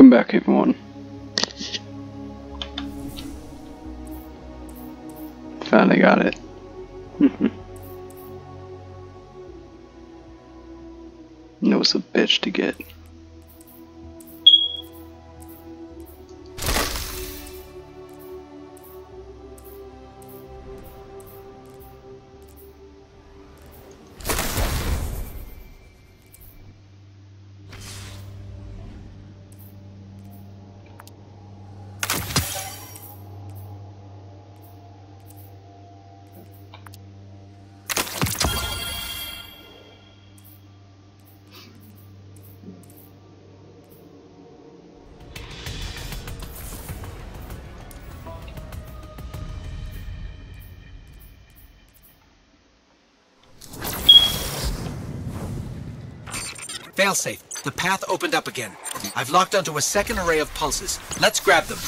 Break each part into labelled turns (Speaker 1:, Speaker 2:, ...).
Speaker 1: Welcome back everyone. Finally got it. Mm-hmm. it was a bitch to get.
Speaker 2: Failsafe, the path opened up again. I've locked onto a second array of pulses. Let's grab them.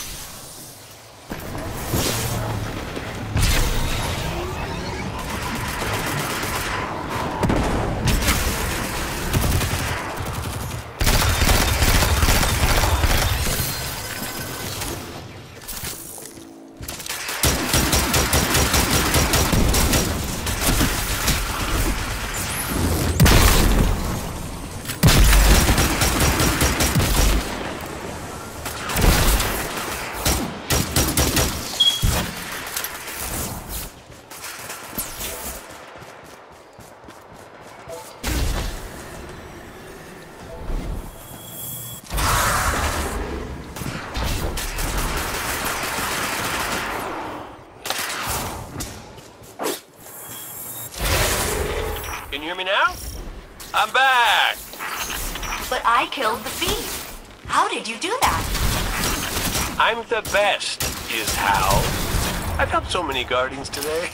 Speaker 3: Helped guardians today.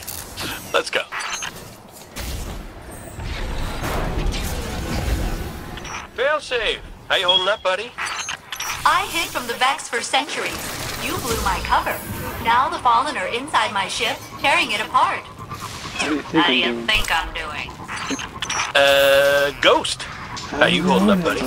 Speaker 3: Let's go. Failsafe. How you holding up, buddy?
Speaker 4: I hid from the Vex for centuries. You blew my cover. Now the Fallen are inside my ship, tearing it apart.
Speaker 1: How do you think I'm doing?
Speaker 4: think I'm doing?
Speaker 3: Uh, Ghost. How you holding up, buddy?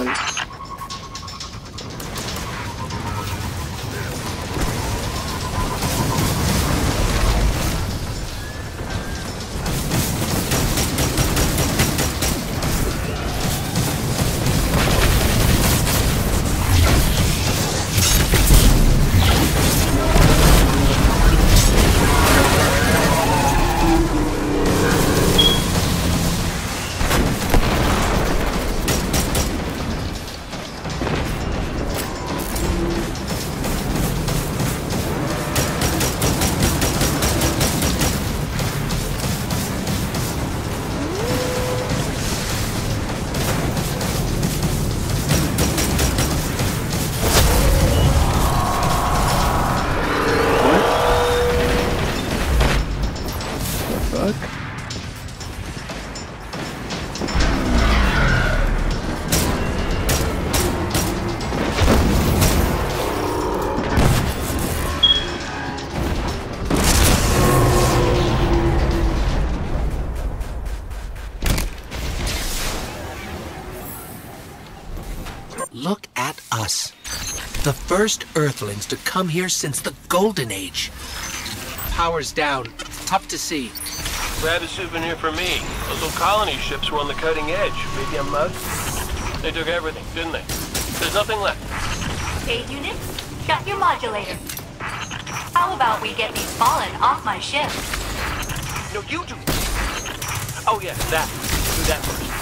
Speaker 2: Earthlings to come here since the Golden Age. Power's down. Tough to see.
Speaker 3: Grab a souvenir for me. Those old colony ships were on the cutting edge. Maybe I'm mugged? They took everything, didn't they? There's nothing left.
Speaker 4: Aid unit, shut your modulator. How about we get these Fallen off my ship?
Speaker 3: No, you do. Oh, yeah, that. Do that first.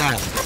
Speaker 2: What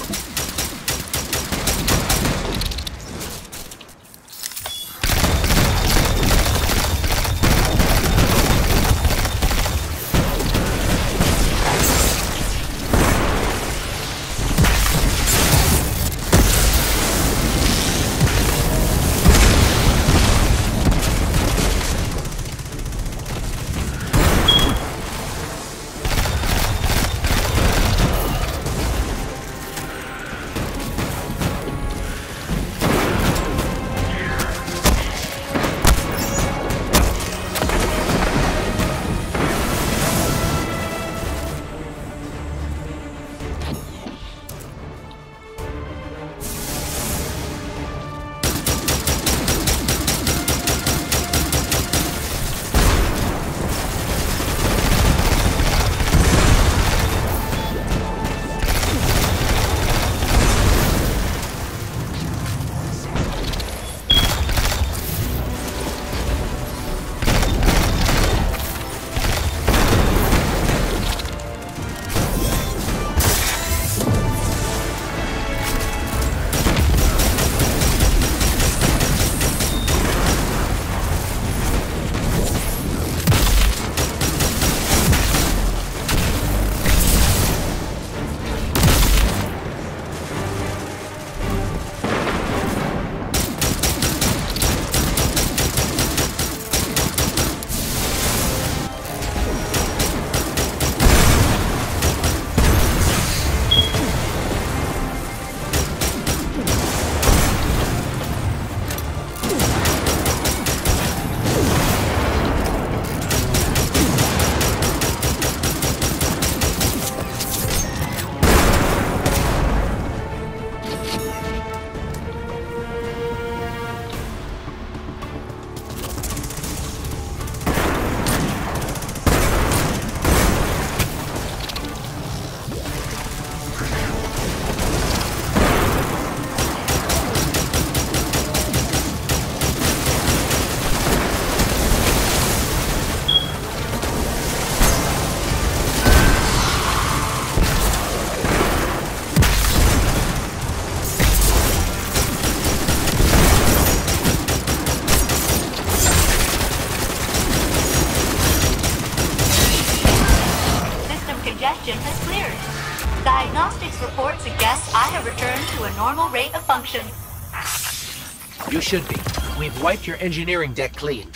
Speaker 2: should be. We've wiped your engineering deck clean.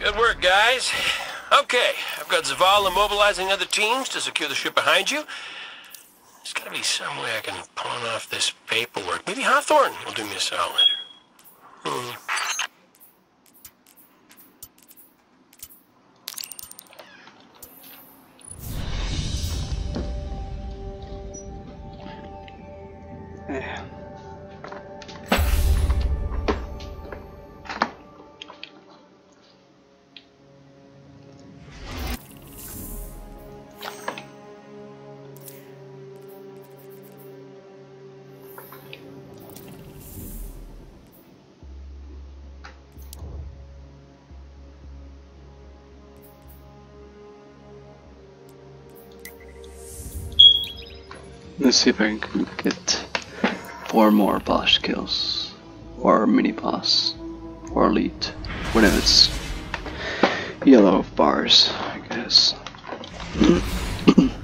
Speaker 3: Good work, guys. Okay, I've got Zavala mobilizing other teams to secure the ship behind you. There's gotta be some way I can pawn off this paperwork. Maybe Hawthorne will do me a solid. Hmm.
Speaker 1: Yeah. Let's see if I can get four more boss kills. Or mini boss. Or elite. Whatever it's yellow bars, I guess.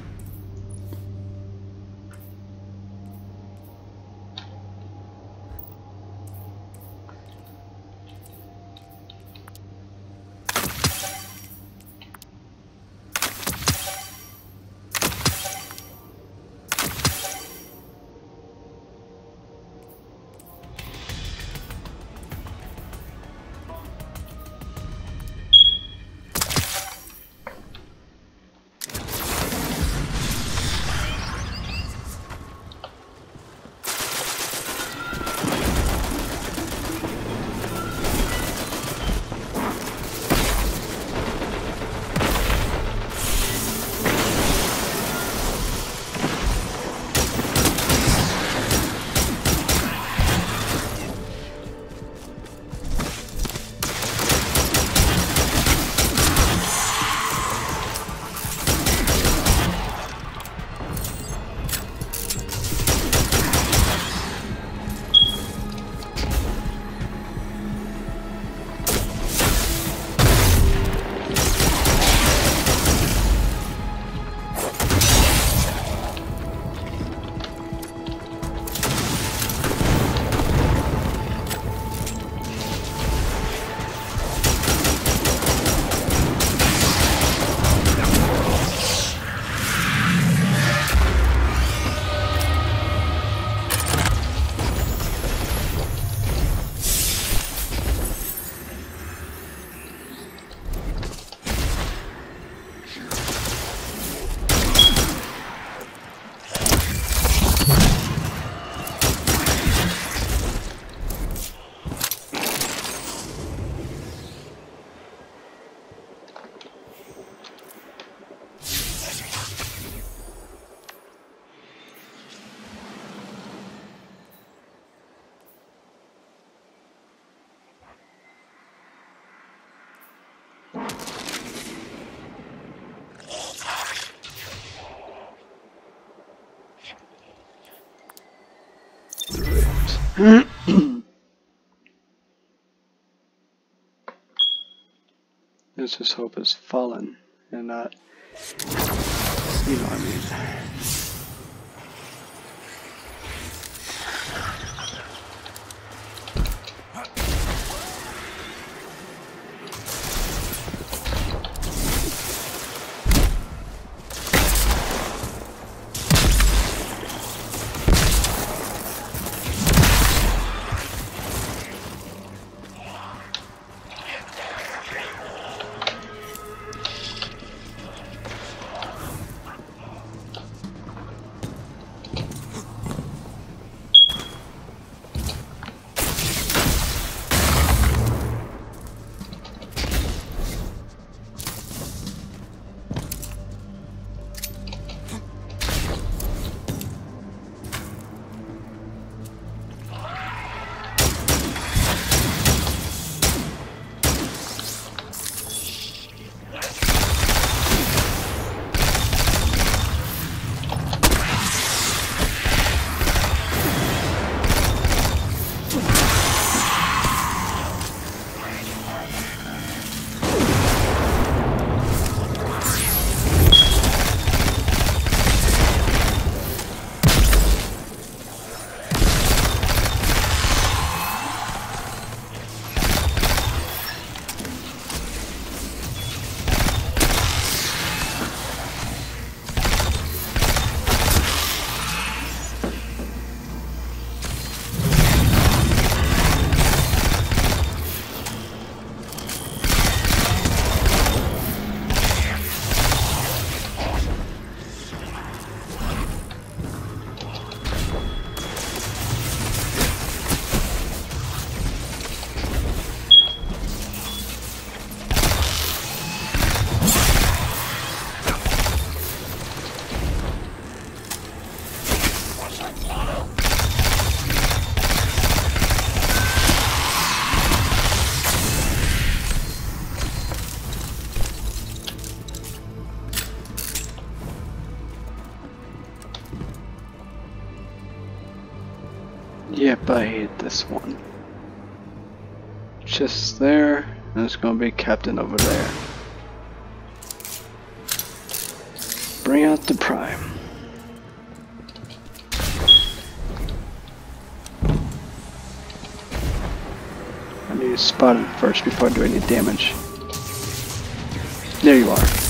Speaker 1: Let's just hope has fallen and not, you know what I mean. There, and it's gonna be captain over there. Bring out the prime. I need to spot it first before I do any damage. There you are.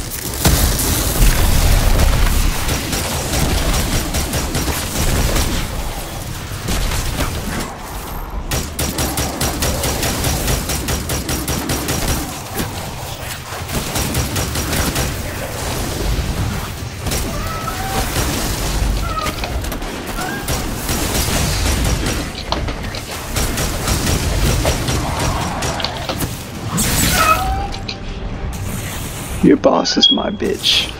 Speaker 1: Boss is my bitch.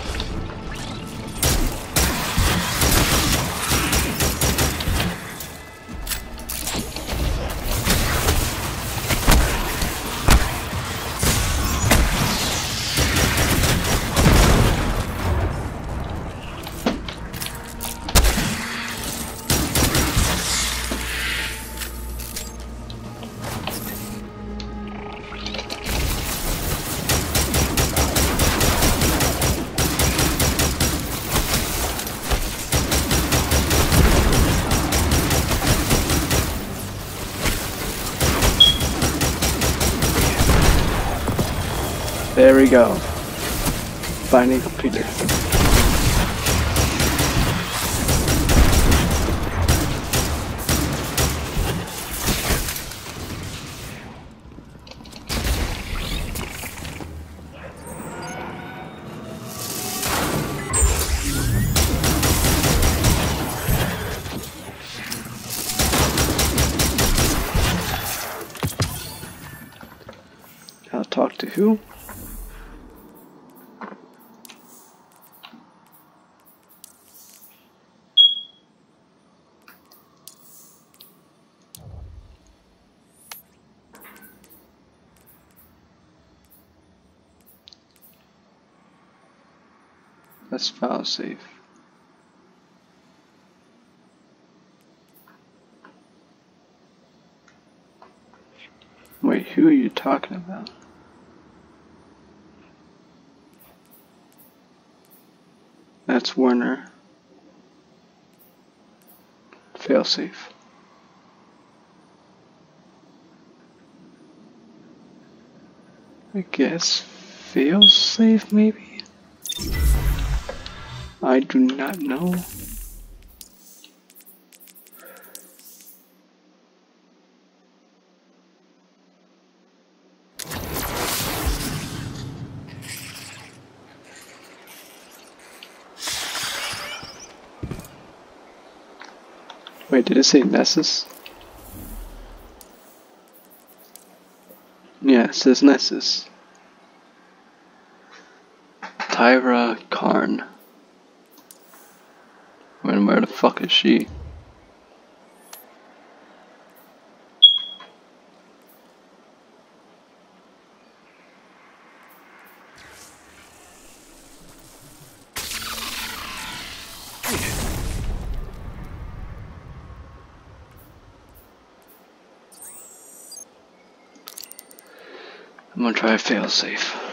Speaker 1: We go. Finding completed. Safe. Wait, who are you talking about? That's Werner. Failsafe. I guess failsafe maybe? I do not know. Wait, did it say Nessus? Yeah, it says Nessus. Tyra Karn. When where the fuck is she? I'm gonna try
Speaker 4: a failsafe.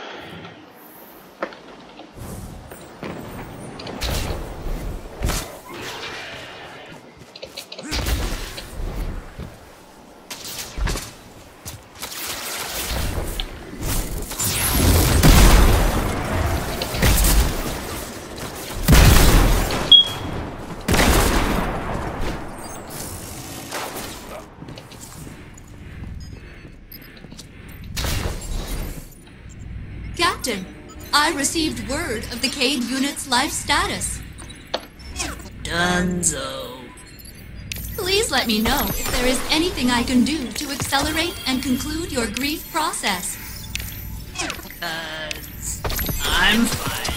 Speaker 4: The Cayde unit's life status.
Speaker 5: Dunzo.
Speaker 4: Please let me know if there is anything I can do to accelerate and conclude your grief process.
Speaker 5: Cause I'm fine.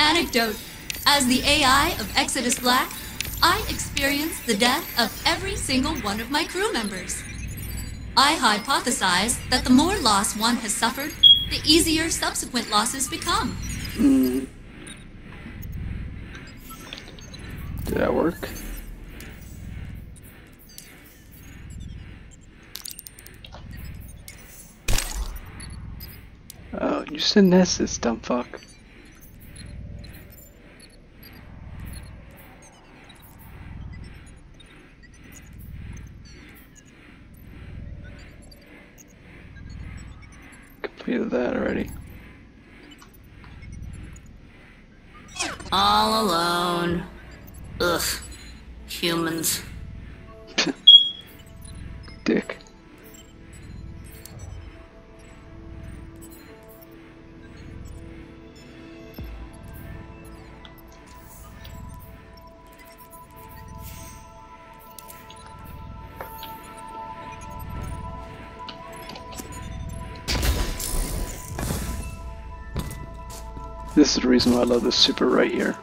Speaker 4: Anecdote As the AI of Exodus Black, I experienced the death of every single one of my crew members. I hypothesize that the more loss one has suffered, the easier subsequent losses become.
Speaker 1: Did that work? Oh, you said Nessus, dumb fuck. The reason why I love this super right here.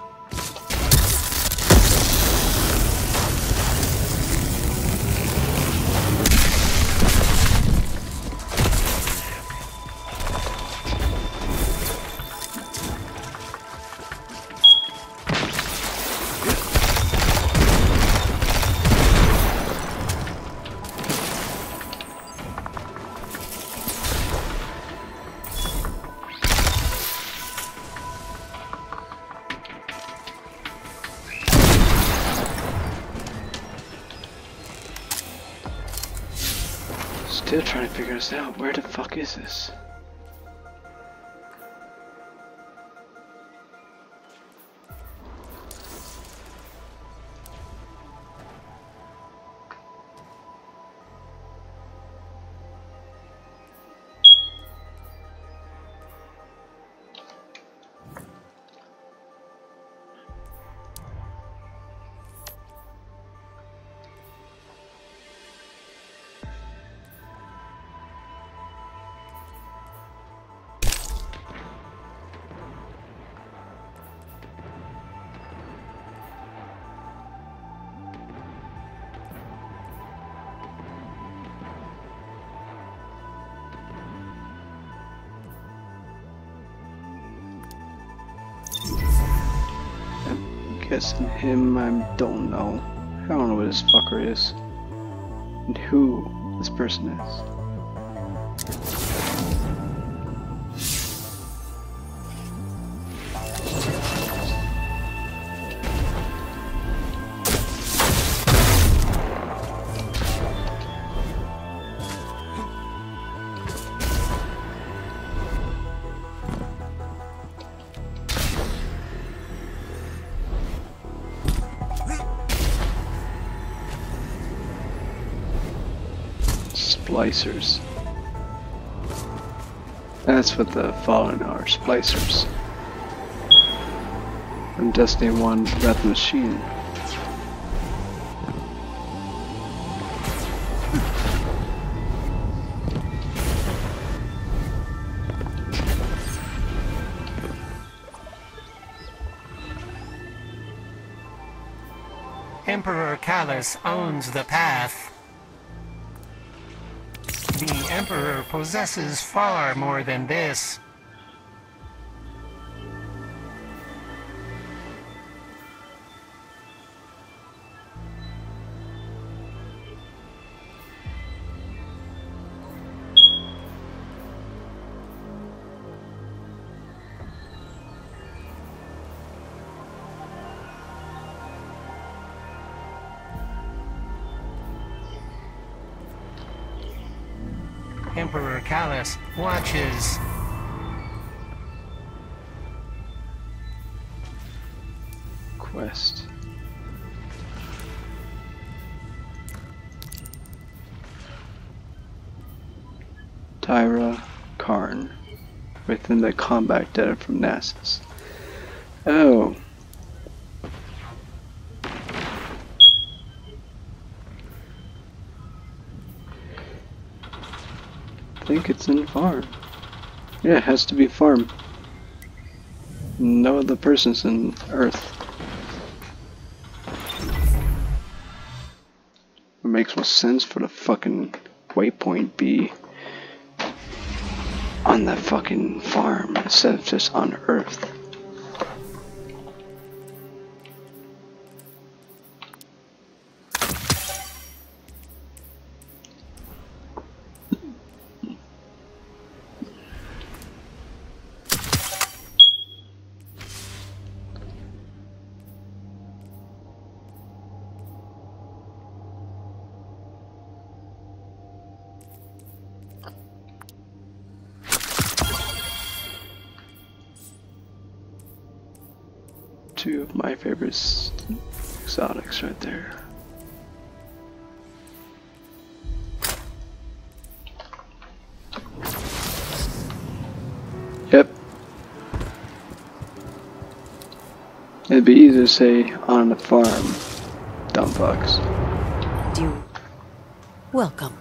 Speaker 1: This. Where the fuck is this? Guessing him, I don't know. I don't know what this fucker is. And who this person is. Splicers. That's what the Fallen are, splicers. From Destiny 1 Wrath Machine.
Speaker 2: Emperor Calus owns the path. Emperor possesses far more than this. Watches.
Speaker 1: Quest. Tyra Karn within the combat data from Nessus. Oh. I think it's farm. Yeah, it has to be farm. No other persons in Earth. It makes more sense for the fucking waypoint be on that fucking farm instead of just on Earth. It'd be say on the farm, dumb fucks.
Speaker 6: Do welcome.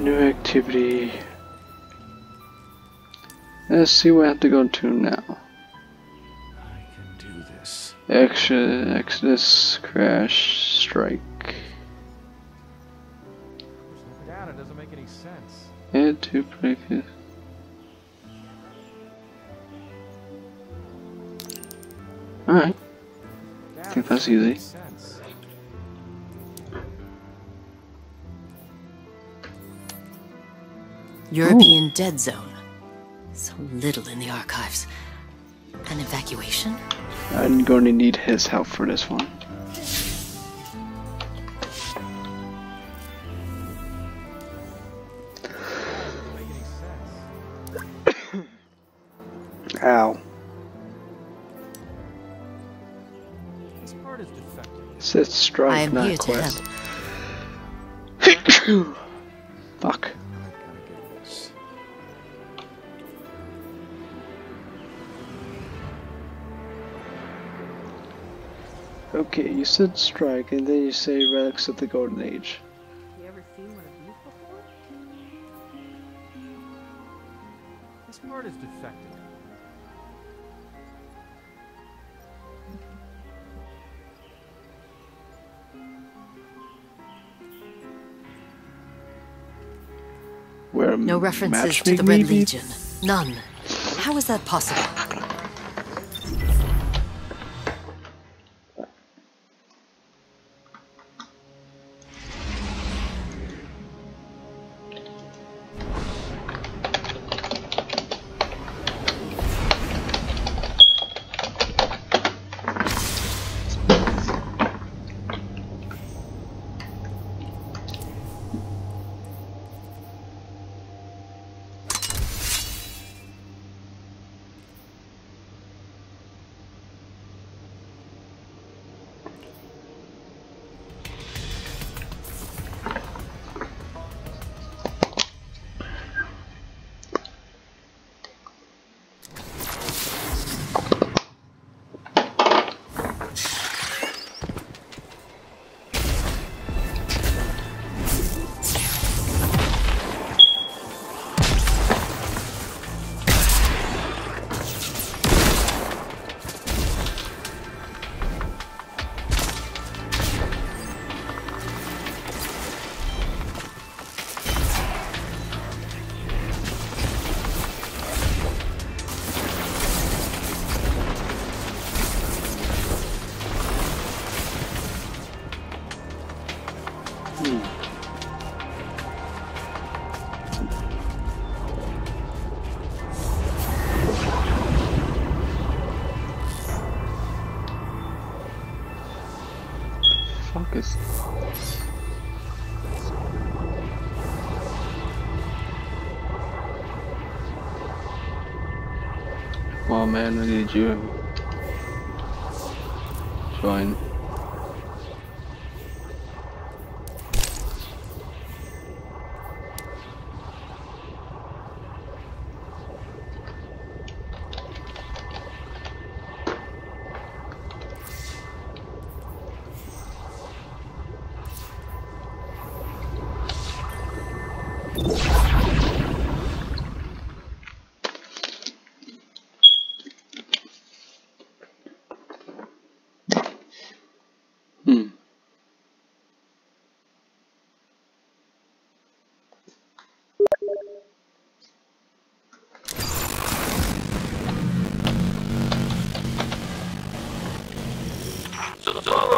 Speaker 1: New activity. Let's see what I have to go to now.
Speaker 7: I can do this.
Speaker 1: Extra Exodus Crash Strike.
Speaker 7: Data
Speaker 1: think that's
Speaker 7: doesn't make
Speaker 1: easy.
Speaker 6: European Dead Zone. So little in the archives. An evacuation?
Speaker 1: I'm going to need his help for this one. Strike,
Speaker 6: I am
Speaker 1: not
Speaker 6: here to
Speaker 1: quest.
Speaker 6: help.
Speaker 1: Fuck.
Speaker 7: I gotta get this.
Speaker 1: Okay, you said strike, and then you say relics of the golden age.
Speaker 8: You ever seen one of these before?
Speaker 7: This part is defective.
Speaker 1: Where
Speaker 6: No references to the Red? Legion. None. How is that possible?
Speaker 1: Man, I need you.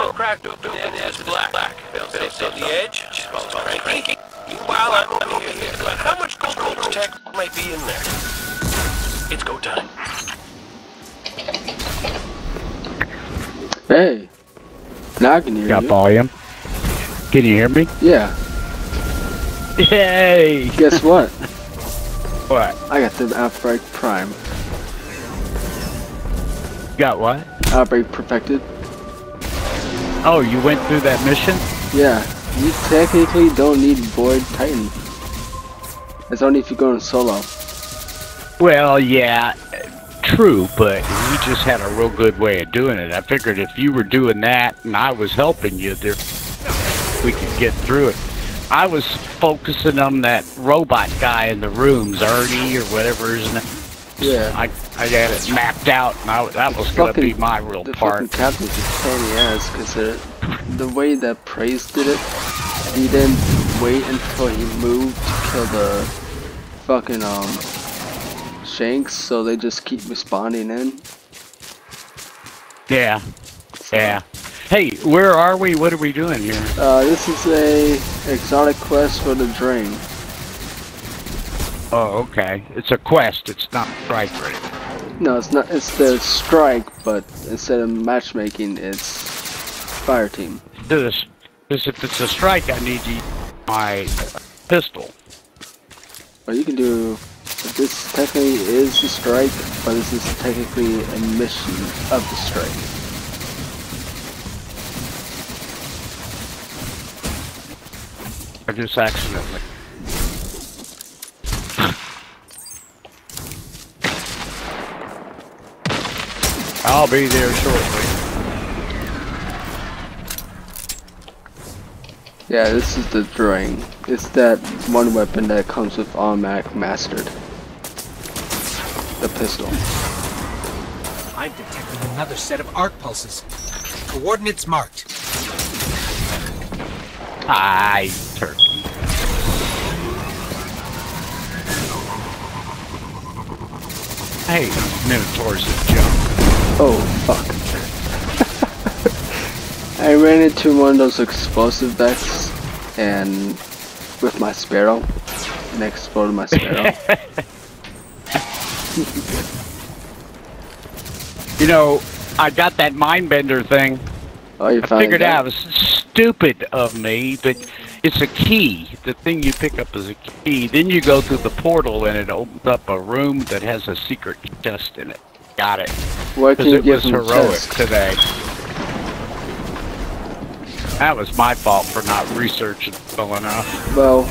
Speaker 3: The all cracked open and it's black. black. Face on the edge, smells cranky. While I'm over here, but how much gold gold tech might be in there? It's go time.
Speaker 1: Hey. Now I can hear
Speaker 9: Got
Speaker 1: you.
Speaker 9: volume. Can you hear me?
Speaker 1: Yeah.
Speaker 9: Yay!
Speaker 1: Guess what?
Speaker 9: What?
Speaker 1: I got the Outbreak Prime.
Speaker 9: Got what?
Speaker 1: Outbreak Perfected.
Speaker 9: Oh, you went through that mission?
Speaker 1: Yeah. You technically don't need board Titan. It's only if you go in solo.
Speaker 9: Well, yeah, true, but you just had a real good way of doing it. I figured if you were doing that and I was helping you, there we could get through it. I was focusing on that robot guy in the rooms, Ernie or whatever his name.
Speaker 1: Yeah.
Speaker 9: I I had it mapped out, and I, that was gonna be my real
Speaker 1: the
Speaker 9: part.
Speaker 1: fucking captain's a pain in the ass because the way that Praise did it, he didn't wait until he moved to kill the fucking um Shanks, so they just keep responding in.
Speaker 9: Yeah, yeah. Hey, where are we? What are we doing here?
Speaker 1: Uh, this is a exotic quest for the Drain.
Speaker 9: Oh, okay. It's a quest. It's not strike.
Speaker 1: No, it's not. It's the strike, but instead of matchmaking, it's fire team.
Speaker 9: This, this if it's a strike, I need to use my pistol.
Speaker 1: Or you can do. This technically is the strike, but this is technically a mission of the strike.
Speaker 9: I just accidentally. I'll be there shortly.
Speaker 1: Yeah, this is the drain. It's that one weapon that comes with automatic mastered. The pistol.
Speaker 2: I'm detecting another set of arc pulses. Coordinates marked.
Speaker 9: Hi, turkey. Hey, Minotaurs of junk.
Speaker 1: Oh, fuck. I ran into one of those explosive decks and with my sparrow and exploded my sparrow.
Speaker 9: You know, I got that mind bender thing.
Speaker 1: oh, you
Speaker 9: I
Speaker 1: found
Speaker 9: figured
Speaker 1: it?
Speaker 9: out it was stupid of me, but it's a key. The thing you pick up is a key. Then you go through the portal and it opens up a room that has a secret chest in it. Got it.
Speaker 1: Why can
Speaker 9: Because
Speaker 1: you
Speaker 9: it
Speaker 1: give
Speaker 9: was heroic
Speaker 1: chest?
Speaker 9: today. That was my fault for not researching well enough.
Speaker 1: Well,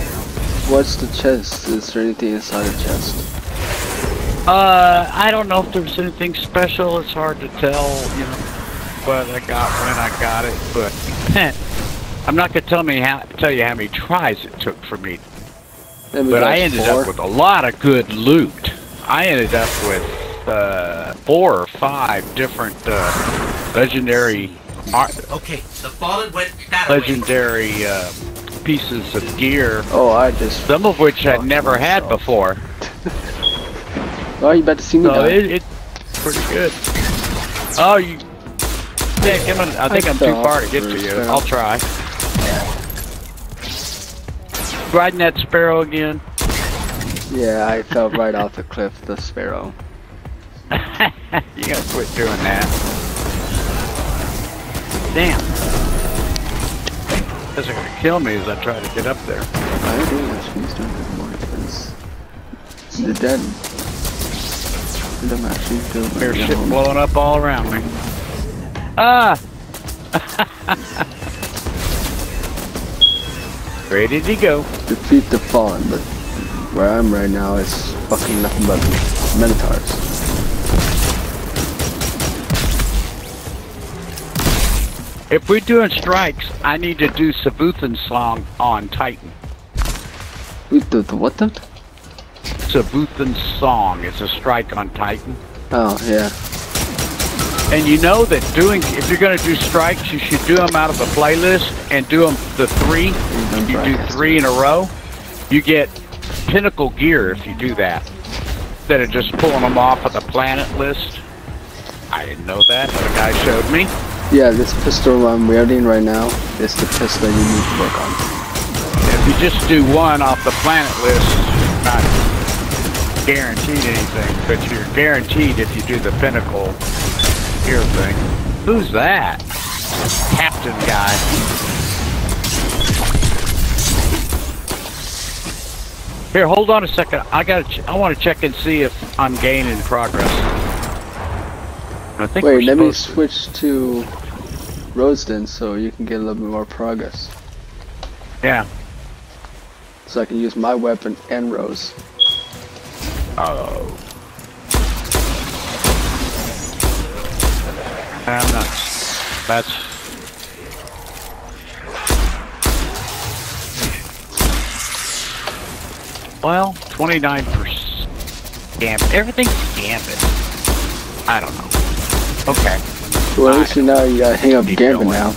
Speaker 1: what's the chest? Is there anything inside the chest?
Speaker 9: Uh, I don't know if there's anything special. It's hard to tell, you know, what I got when I got it, but I'm not gonna tell me how tell you how many tries it took for me. But I ended
Speaker 1: four?
Speaker 9: up with a lot of good loot. I ended up with uh, four or five different uh, legendary ar-
Speaker 2: Okay, the fallen went that
Speaker 9: legendary uh, pieces of gear,
Speaker 1: Oh, I just.
Speaker 9: some of which I'd
Speaker 1: Fuck
Speaker 9: never had
Speaker 1: myself.
Speaker 9: before.
Speaker 1: Oh, you about to see me
Speaker 9: So it, it's pretty good. Oh, you. Yeah, come on. I think
Speaker 1: I
Speaker 9: I'm too far to get to you.
Speaker 1: first
Speaker 9: I'll try. riding that sparrow again?
Speaker 1: Yeah, I fell right off the cliff, the sparrow.
Speaker 9: you gotta quit doing that. Damn. That's gonna kill me as I try to get up there.
Speaker 1: I do, she's doing it more because the dead. I'm actually doing
Speaker 9: There's shit
Speaker 1: own.
Speaker 9: blowing up all around me. Ah! Ready to go.
Speaker 1: defeat the fallen, but where I'm right now is fucking nothing but minotaurs.
Speaker 9: If we're doing strikes, I need to do Savathûn's song on Titan.
Speaker 1: Wait, the, the what the?
Speaker 9: Savathûn's song is a strike on Titan.
Speaker 1: Oh yeah.
Speaker 9: And you know that doing, if you're going to do strikes, you should do them out of a playlist and do them the three. Mm-hmm. If you do three in a row, you get pinnacle gear if you do that. Instead of just pulling them off of the planet list. I didn't know that. The guy showed me.
Speaker 1: Yeah, this pistol I'm wielding right now is the pistol you need to work on.
Speaker 9: If you just do one off the planet list, not guaranteed anything, but you're guaranteed if you do the pinnacle gear thing. Who's that? Captain guy. Here, hold on a second. I got. I want to check and see if I'm gaining progress. I think
Speaker 1: Wait, let me switch to Rosedin so you can get a little bit more progress.
Speaker 9: Yeah.
Speaker 1: So I can use my weapon and Rose.
Speaker 9: Oh. I'm not. That's. Well, 29%. Gambit. Everything's gambit. I don't know. Okay.
Speaker 1: Well, at least you know you gotta hang up
Speaker 9: Keep
Speaker 1: Gambit
Speaker 9: going.
Speaker 1: now.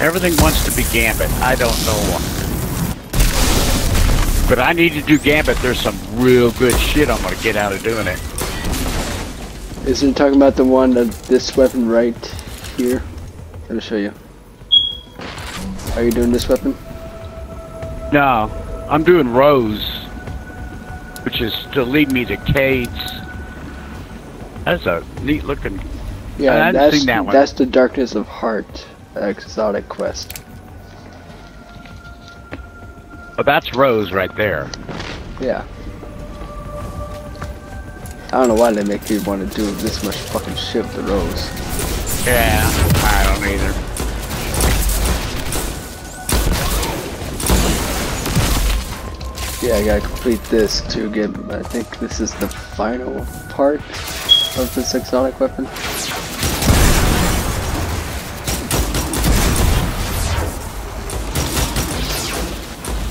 Speaker 9: Everything wants to be gambit. I don't know why. But I need to do gambit. There's some real good shit I'm gonna get out of doing it.
Speaker 1: Isn't it talking about the one that this weapon right here? Let me show you. Are you doing this weapon?
Speaker 9: No, I'm doing Rose, which is to lead me to Cayde's. That's a neat looking.
Speaker 1: Yeah, that's
Speaker 9: that one.
Speaker 1: that's the Darkness of Heart exotic quest.
Speaker 9: Oh, that's Rose right there.
Speaker 1: Yeah. I don't know why they make people want to do this much fucking shit to Rose.
Speaker 9: Yeah, I don't either.
Speaker 1: Yeah, I gotta complete this to get. I think this is the final part of this exotic weapon.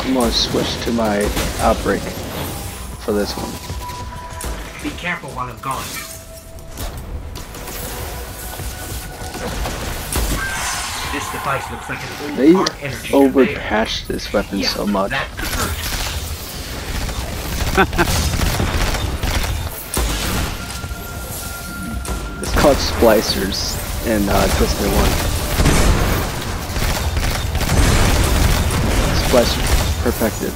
Speaker 1: I'm gonna switch to my outbreak for this one.
Speaker 2: Be careful while I'm gone. This device looks like an old
Speaker 1: They
Speaker 2: energy
Speaker 1: overpatched this weapon so much. Splicers in uh, Twisted 1. Splicers Perfected.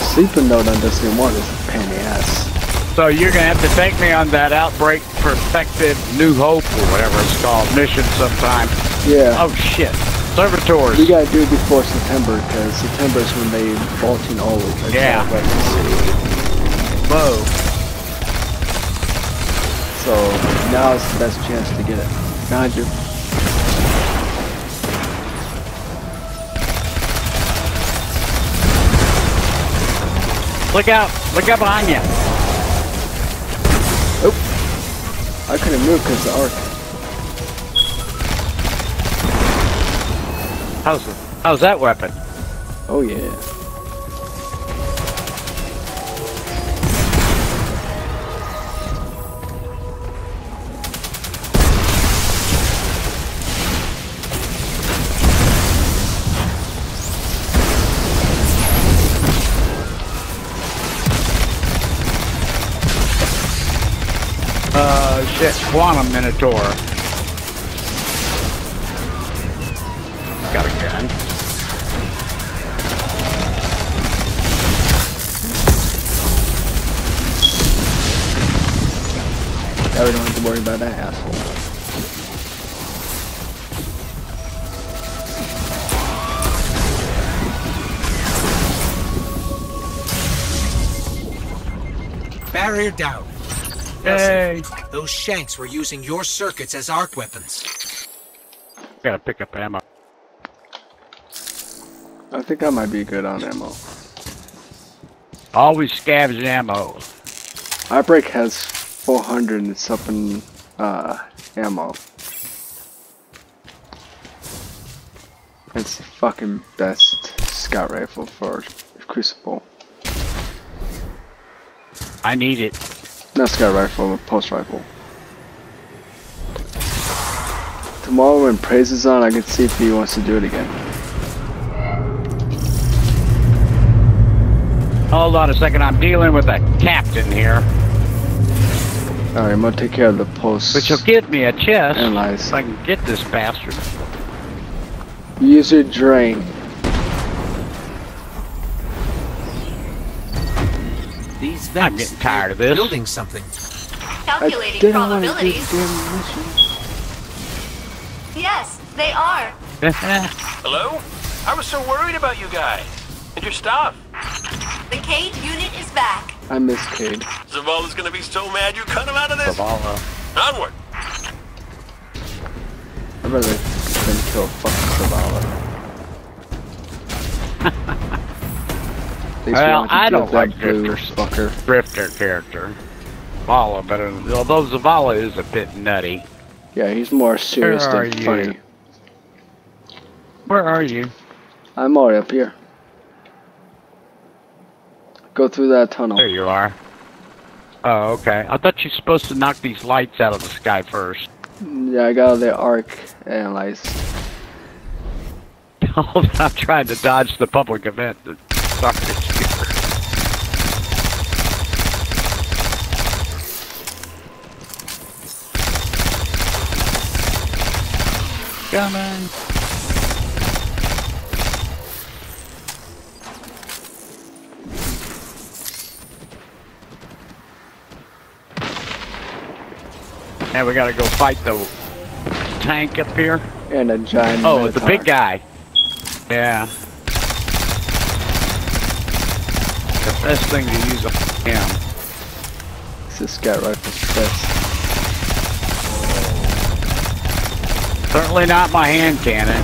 Speaker 1: Sleeper Node on Destiny 1 is a pain in the ass.
Speaker 9: So you're gonna have to take me on that Outbreak Perspective New Hope or whatever it's called mission sometime.
Speaker 1: Yeah.
Speaker 9: Oh shit, servitors.
Speaker 1: You gotta do it before September, because September is when they vaulting all of the
Speaker 9: Yeah. Whoa.
Speaker 1: So now is the best chance to get it. Behind you.
Speaker 9: Look out! Look out behind you!
Speaker 1: I couldn't move because the arc.
Speaker 9: How's how's that weapon?
Speaker 1: Oh yeah.
Speaker 9: shit, Quantum Minotaur. Got a gun.
Speaker 1: Now we don't have to worry about that asshole.
Speaker 2: Barrier down.
Speaker 9: Yay.
Speaker 2: Those shanks were using your circuits as arc weapons.
Speaker 9: Gotta pick up ammo.
Speaker 1: I think I might be good on ammo.
Speaker 9: Always scavenge ammo.
Speaker 1: Outbreak has 400 and something uh, ammo. It's the fucking best scout rifle for Crucible.
Speaker 9: I need it.
Speaker 1: Not scout rifle, pulse rifle. Tomorrow when Praise is on, I can see if he wants to do it again.
Speaker 9: Hold on a second, I'm dealing with a captain here.
Speaker 1: Alright, I'm gonna take care of the post.
Speaker 9: Which will give me a chest
Speaker 1: Analyze.
Speaker 9: so I can get this bastard.
Speaker 1: User drain.
Speaker 2: These vents.
Speaker 9: I'm getting tired of this.
Speaker 2: Building something.
Speaker 4: Calculating
Speaker 1: didn't want to do
Speaker 4: probabilities. Yes, they are.
Speaker 3: Hello? I was so worried about you guys. And your stuff.
Speaker 4: The Cayde unit is back.
Speaker 1: I miss Cayde.
Speaker 3: Zavala's gonna be so mad you cut him out of this.
Speaker 9: Zavala.
Speaker 3: Onward.
Speaker 1: I'd rather than kill fucking Zavala. At least we
Speaker 9: Well, I don't like
Speaker 1: blue
Speaker 9: drifters.
Speaker 1: fucker.
Speaker 9: Drifter character. Zavala, but uh, although Zavala is a bit nutty.
Speaker 1: Yeah, he's more serious
Speaker 9: Where
Speaker 1: than
Speaker 9: are you?
Speaker 1: funny.
Speaker 9: Where are you?
Speaker 1: I'm already up here. Go through that tunnel.
Speaker 9: There you are. Oh, okay. I thought you were supposed to knock these lights out of the sky first.
Speaker 1: Yeah, I got the arc and analyzed.
Speaker 9: I'm trying to dodge the public event. The suckers. Coming. Now we gotta go fight the tank up here.
Speaker 1: And a giant
Speaker 9: Oh, the big guy. Yeah. The best thing to use on him.
Speaker 1: This a scout rifle's best.
Speaker 9: Certainly not my hand cannon.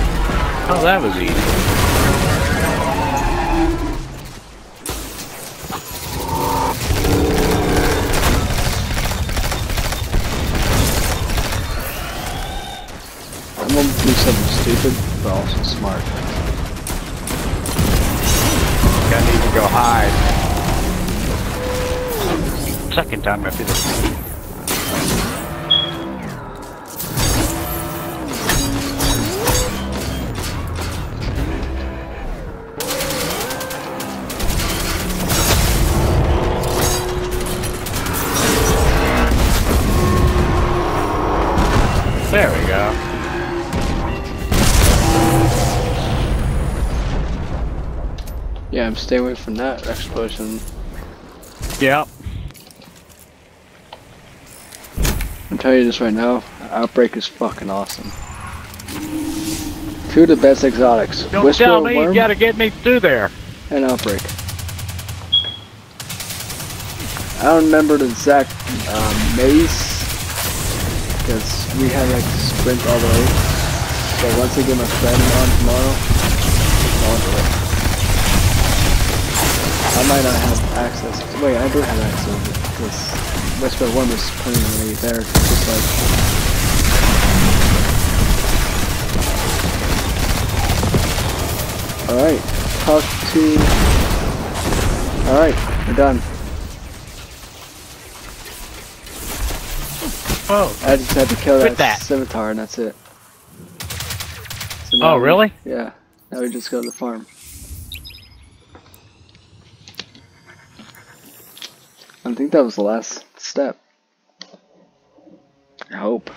Speaker 9: Oh, that was easy.
Speaker 1: I'm gonna do something stupid, but also smart.
Speaker 9: I need to go hide. Second time I did it.
Speaker 1: Yeah, I'm away from that explosion.
Speaker 9: Yep.
Speaker 1: I'm telling you this right now, Outbreak is fucking awesome. Two of the best exotics.
Speaker 9: Don't
Speaker 1: Whisper
Speaker 9: tell me
Speaker 1: Worm
Speaker 9: you gotta get me through there.
Speaker 1: and Outbreak. I don't remember the exact um, maze because we had like to sprint all the way. But once I get my friend on tomorrow, I'll do it. I might not have access. Wait, I do have access because Whisper Worm is permanently there, just like. Alright, talk to. Alright, we're done.
Speaker 9: Oh.
Speaker 1: I just had to kill that,
Speaker 9: that.
Speaker 1: scimitar and that's it. So
Speaker 9: Oh,
Speaker 1: we-
Speaker 9: really?
Speaker 1: Yeah. Now we just go to the farm. I think that was the last step. I hope.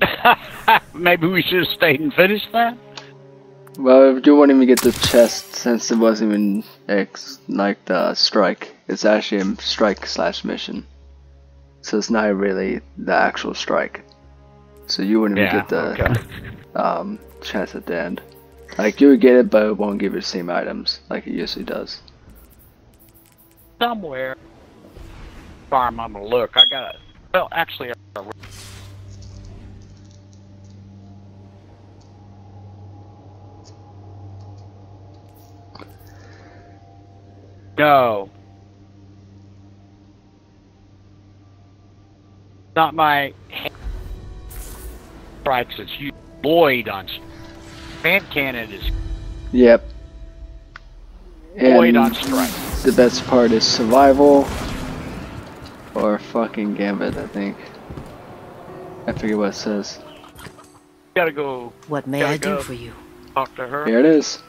Speaker 9: Maybe we should have stayed and finished that.
Speaker 1: Well, you won't even get the chest since it wasn't even ex like the strike. It's actually a strike slash mission. so it's not really the actual strike. So you wouldn't even
Speaker 9: Yeah,
Speaker 1: get the
Speaker 9: okay.
Speaker 1: um, chance at the end. Like you would get it, but it won't give you the same items like it usually does.
Speaker 9: Somewhere. Farm, I'm gonna look. I got. Well, actually, I no. Not my strikes. It's you, Lloyd on. Fan cannon is
Speaker 1: Yep.
Speaker 9: Lloyd
Speaker 1: And
Speaker 9: on strike.
Speaker 1: The best part is survival or fucking gambit. I think. I forget what it says.
Speaker 9: Gotta go
Speaker 6: What may
Speaker 9: Gotta
Speaker 6: I do for you?
Speaker 9: talk to her.
Speaker 1: Here it is.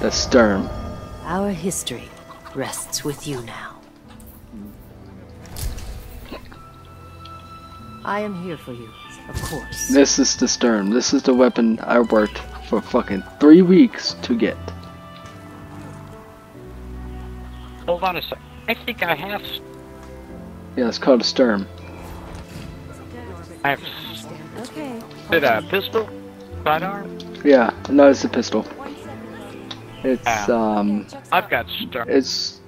Speaker 1: The Sturm.
Speaker 6: Our history rests with you now. I am here for you, of course.
Speaker 1: This is the Sturm. This is the weapon I worked for fucking three weeks to get.
Speaker 9: Hold on a sec. I think I have.
Speaker 1: Yeah, it's called a Sturm.
Speaker 9: I have.
Speaker 8: Okay.
Speaker 9: Is it a pistol? Sidearm?
Speaker 1: Yeah, no, it's a pistol. It's um,
Speaker 9: I've got Sturm.
Speaker 1: it's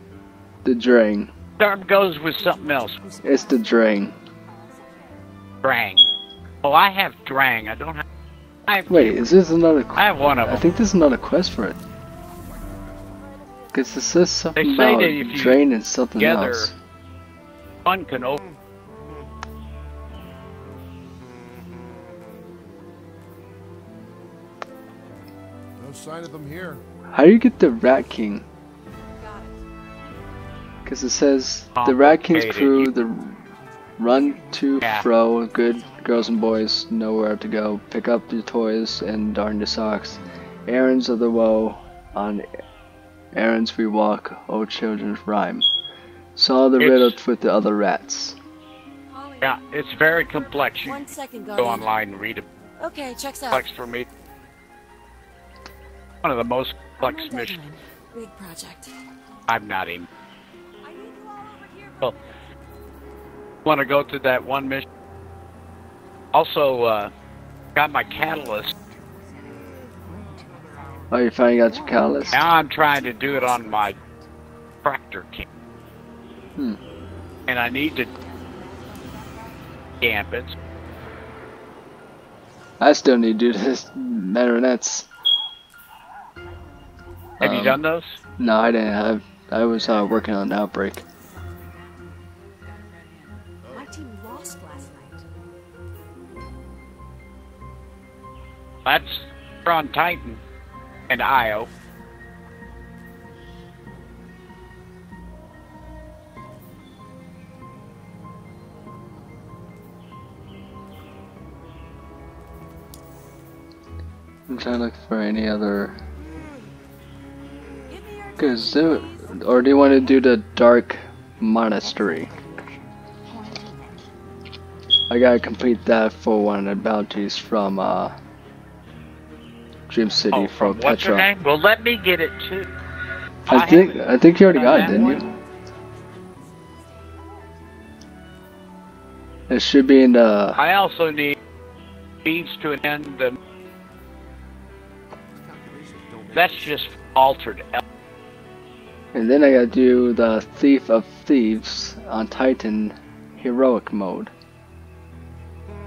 Speaker 1: the Drain.
Speaker 9: Sturm goes with something else.
Speaker 1: It's the Drain.
Speaker 9: Drang. Oh, I have Drang. I don't have. I have
Speaker 1: Wait, is this another?
Speaker 9: I have one of them.
Speaker 1: I think this is another quest for it. Cause it says something
Speaker 9: say
Speaker 1: about
Speaker 9: that if
Speaker 1: Drain and something
Speaker 9: together-
Speaker 1: else.
Speaker 9: One can open.
Speaker 10: No sign of them here.
Speaker 1: How do you get the Rat King? Because it says the Rat King's crew, the run to
Speaker 9: Yeah.
Speaker 1: fro, good girls and boys nowhere to go. Pick up your toys and darn your socks. Errands of the woe, on errands we walk, O children's rhyme. Saw the
Speaker 9: It's-
Speaker 1: riddle with the other rats.
Speaker 9: Yeah, it's very complex. You
Speaker 8: One second,
Speaker 9: go
Speaker 8: Guardian.
Speaker 9: online and read it.
Speaker 8: Okay, checks out.
Speaker 9: Complex for me. One of the most complex
Speaker 8: I'm on
Speaker 9: missions.
Speaker 8: deadline. Big project.
Speaker 9: I'm not even. Well, want to go to that one mission? Also, uh, got my catalyst.
Speaker 1: Oh, you finally got your callus?
Speaker 9: Now I'm trying to do it on my tractor king.
Speaker 1: Hmm.
Speaker 9: And I need to gambits.
Speaker 1: I still need to do this marionettes.
Speaker 9: Have you
Speaker 1: Um,
Speaker 9: done those?
Speaker 1: No, I didn't have. I was uh, working on Outbreak.
Speaker 8: My team lost last night.
Speaker 9: That's on Titan and Io.
Speaker 1: I'm trying to look for any other. Cause or do you want to do the Dark Monastery? I gotta complete that for one of the bounties from uh, Dream oh, City
Speaker 9: Oh,
Speaker 1: for
Speaker 9: from what's her
Speaker 1: Petra.
Speaker 9: name? Well, let me get it too.
Speaker 1: I think
Speaker 9: haven't
Speaker 1: I think you already got it, didn't
Speaker 9: that
Speaker 1: you? It should be in the.
Speaker 9: I also need means to an end. The, that's just altered.
Speaker 1: And then I gotta do the Thief of Thieves on Titan Heroic mode.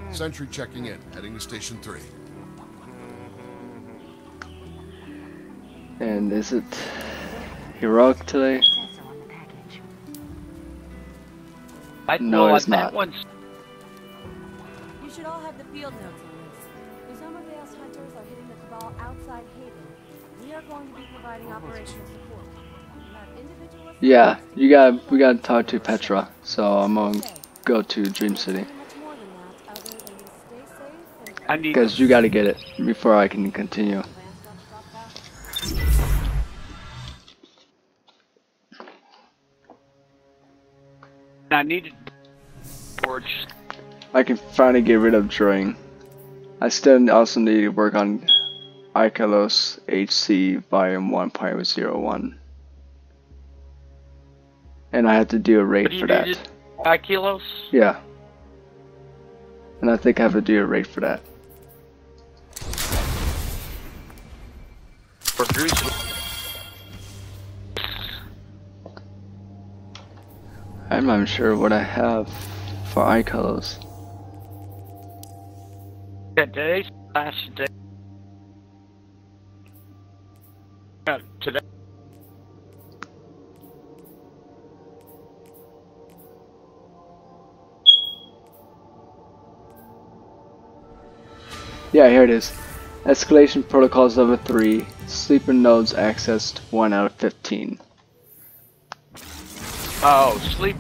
Speaker 10: Sentry checking in, heading to station three.
Speaker 1: And is it Heroic today?
Speaker 9: I
Speaker 1: No,
Speaker 9: well,
Speaker 1: it's
Speaker 9: that
Speaker 1: not.
Speaker 9: one's
Speaker 8: You should all have the field notes on this. The Zombie hunters are hitting the Cabal outside Haven. We are going to be providing operational support. You have individual
Speaker 1: Yeah, you got we gotta talk to Petra, so I'm gonna go to Dream City. Because you gotta get it before I can continue.
Speaker 9: I needed forge.
Speaker 1: I can finally get rid of Drain. I still also need to work on Ikelos HC Volume 1.01. and I have to do a raid for that.
Speaker 9: Kilos?
Speaker 1: Yeah. And I think I have to do a raid for that.
Speaker 9: For Grizzly.
Speaker 1: I'm not even sure what I have for Ikelos.
Speaker 9: Today's last day. Uh, today.
Speaker 1: Yeah, here it is. Escalation protocols level 3. Sleeper nodes accessed 1 out of 15.
Speaker 9: Oh, sleep.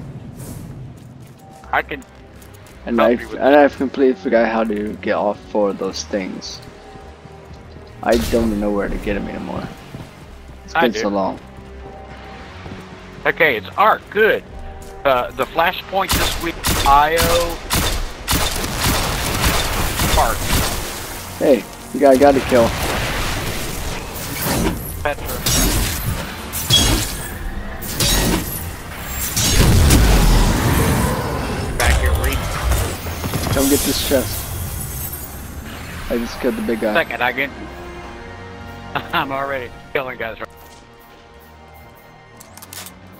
Speaker 9: I can.
Speaker 1: And
Speaker 9: Help
Speaker 1: I
Speaker 9: me with
Speaker 1: and I've completely forgot how to get off four of those things. I don't even know where to get them anymore. It's been so long.
Speaker 9: Okay, it's art. Good. Uh, the flashpoint this week. IO. Park.
Speaker 1: Hey, you got, got to kill. Come get this chest. I just killed the big guy.
Speaker 9: Second, I can. I'm already killing guys.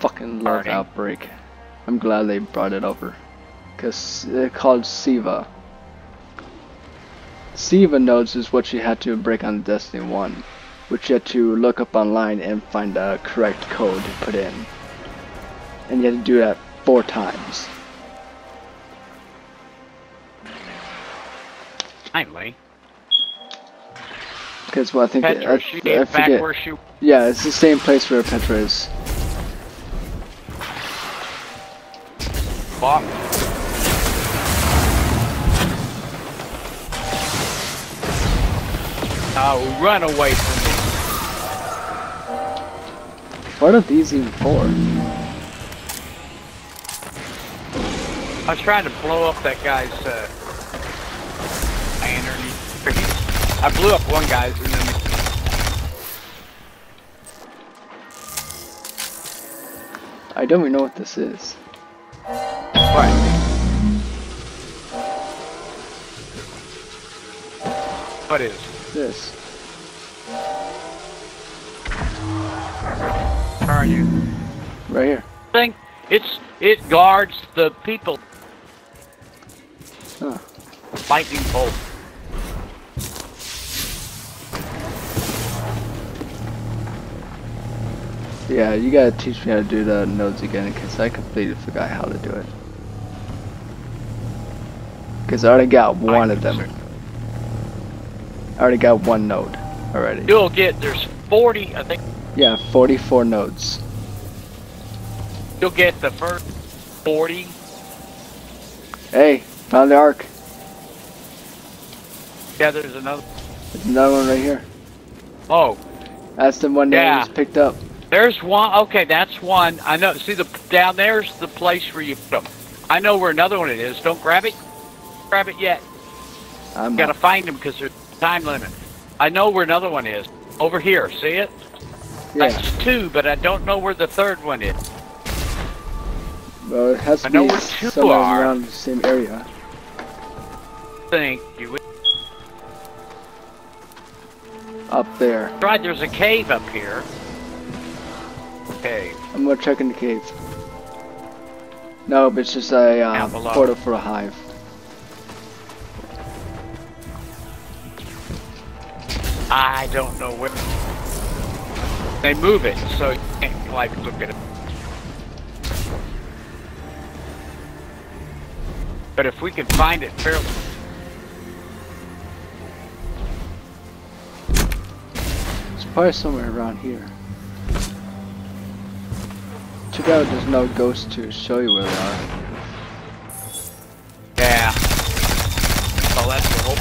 Speaker 1: Fucking love
Speaker 9: Party.
Speaker 1: Outbreak. I'm glad they brought it over. Because it's called Siva. Siva nodes is what you had to break on Destiny 1. Which you had to look up online and find the correct code to put in. And you had to do that four times.
Speaker 9: Finally.
Speaker 1: Because well, I think
Speaker 9: Petra,
Speaker 1: I,
Speaker 9: she
Speaker 1: I
Speaker 9: get back where she.
Speaker 1: Yeah, it's the same place where Petra is.
Speaker 9: Walk. Oh, run away from me.
Speaker 1: What are these even for?
Speaker 9: I was trying to blow up that guy's uh, I blew up one guy.
Speaker 1: I don't even know what this is.
Speaker 9: what? What is?
Speaker 1: This.
Speaker 9: Where are you?
Speaker 1: Right here.
Speaker 9: Thing. It's it guards the people.
Speaker 1: Huh.
Speaker 9: Lightning bolt.
Speaker 1: Yeah, you gotta teach me how to do the nodes again because I completely forgot how to do it. Because I already got one of them. I already got one node already.
Speaker 9: You'll get there's 40. I think
Speaker 1: Yeah, 44 nodes.
Speaker 9: you'll get the first 40.
Speaker 1: Hey, found the arc.
Speaker 9: Yeah, there's another.
Speaker 1: There's another one right here.
Speaker 9: Oh,
Speaker 1: That's the one that
Speaker 9: Yeah.
Speaker 1: just picked up.
Speaker 9: There's one. Okay, that's one. I know. See the down there's the place where you put them. I know where another one it is. Don't grab it. Grab it yet.
Speaker 1: I'm
Speaker 9: Got to find them because there's a time limit. I know where another one is. Over here. See it?
Speaker 1: yeah.
Speaker 9: That's two, but I don't know where the third one is.
Speaker 1: Well, it has to
Speaker 9: I know
Speaker 1: be
Speaker 9: where two
Speaker 1: somewhere
Speaker 9: are.
Speaker 1: around the same area.
Speaker 9: Think you.
Speaker 1: Up there.
Speaker 9: Right. There's a cave up here. Cave.
Speaker 1: I'm gonna check in the cave. No, but it's just a
Speaker 9: um, below.
Speaker 1: portal for a hive.
Speaker 9: I don't know where. They move it, so you can't like look at it. But if we can find it fairly,
Speaker 1: It's probably somewhere around here. Too bad there's no ghost to show you where they are.
Speaker 9: yeah. Oh, that's the whole.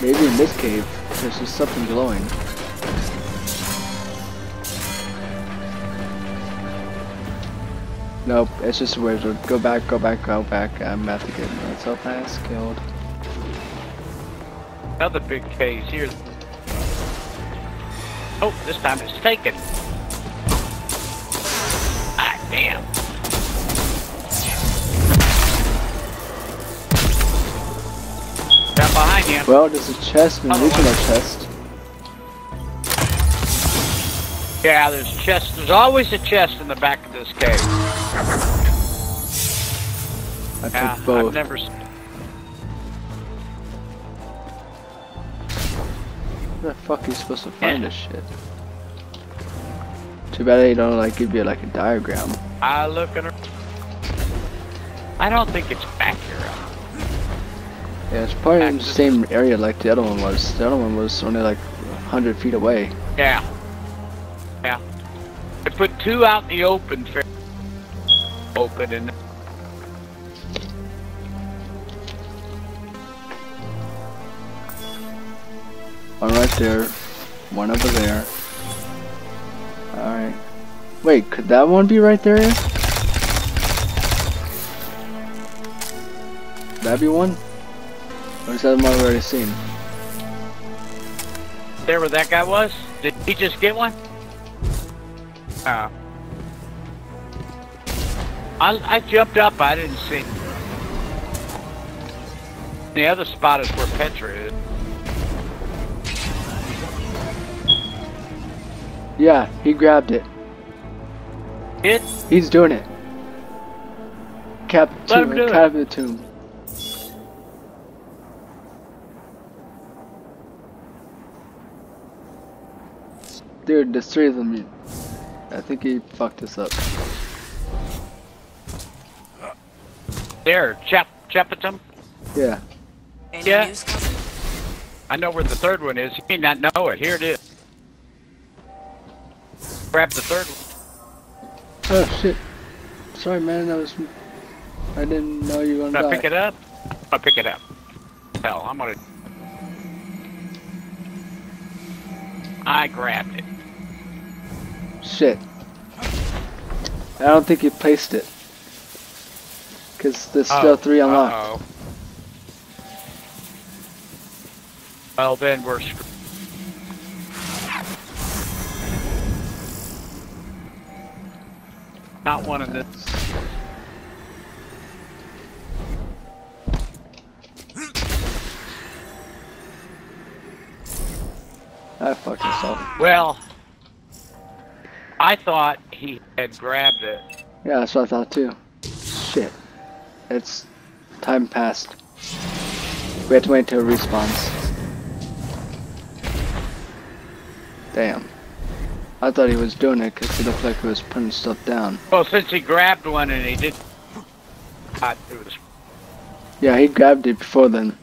Speaker 1: Maybe in this cave, there's just something glowing. Nope, it's just a wizard. Go back, go back, go back. I'm about to get myself ass killed.
Speaker 9: Another big case here. Oh, this time it's taken. Ah, damn. Down behind you.
Speaker 1: Well, there's a chest, an original chest.
Speaker 9: Yeah, there's chest. There's always a chest in the back of this cave.
Speaker 1: I
Speaker 9: Yeah,
Speaker 1: took both.
Speaker 9: I've never. s-
Speaker 1: fuck are you supposed to find this shit? Too bad they don't like give you like a diagram.
Speaker 9: I look at her. I don't think it's back here.
Speaker 1: Yeah, it's probably in the same area like the other one was. The other one was only like 100 feet away.
Speaker 9: Yeah. Yeah. I put two out in the open. Open and
Speaker 1: there, one over there. Alright. Wait, could that one be right there? That be one? Or is that one I've already seen?
Speaker 9: there where that guy was. Did he just get one? Uh, I I jumped up. I didn't see. The other spot is where Petra is.
Speaker 1: Yeah, he grabbed it.
Speaker 9: It?
Speaker 1: He's doing it. Cap
Speaker 9: Let him
Speaker 1: tomb,
Speaker 9: do it.
Speaker 1: cap the tomb. Dude, there's three of them. I think he fucked us up.
Speaker 9: There, Chap Chapatum.
Speaker 1: Yeah.
Speaker 9: Yeah. I know where the third one is. You may not know it. Here it is. Grab the third one.
Speaker 1: Oh shit. Sorry man, I was I didn't know you were gonna
Speaker 9: I pick it up? I'll pick it up. Hell, I'm gonna. I grabbed it.
Speaker 1: Shit. I don't think you placed it. Cause there's still
Speaker 9: Oh,
Speaker 1: three unlocked.
Speaker 9: uh-oh. Well, then we're screwed. Not one of this.
Speaker 1: I fucked myself.
Speaker 9: Well, I thought he had grabbed it.
Speaker 1: Yeah, that's what I thought too. Shit. It's time passed. We have to wait until it respawns. Damn. I thought he was doing it because he looked like he was putting stuff down.
Speaker 9: Well, since he grabbed one and he did. I this.
Speaker 1: Yeah, he grabbed it before then.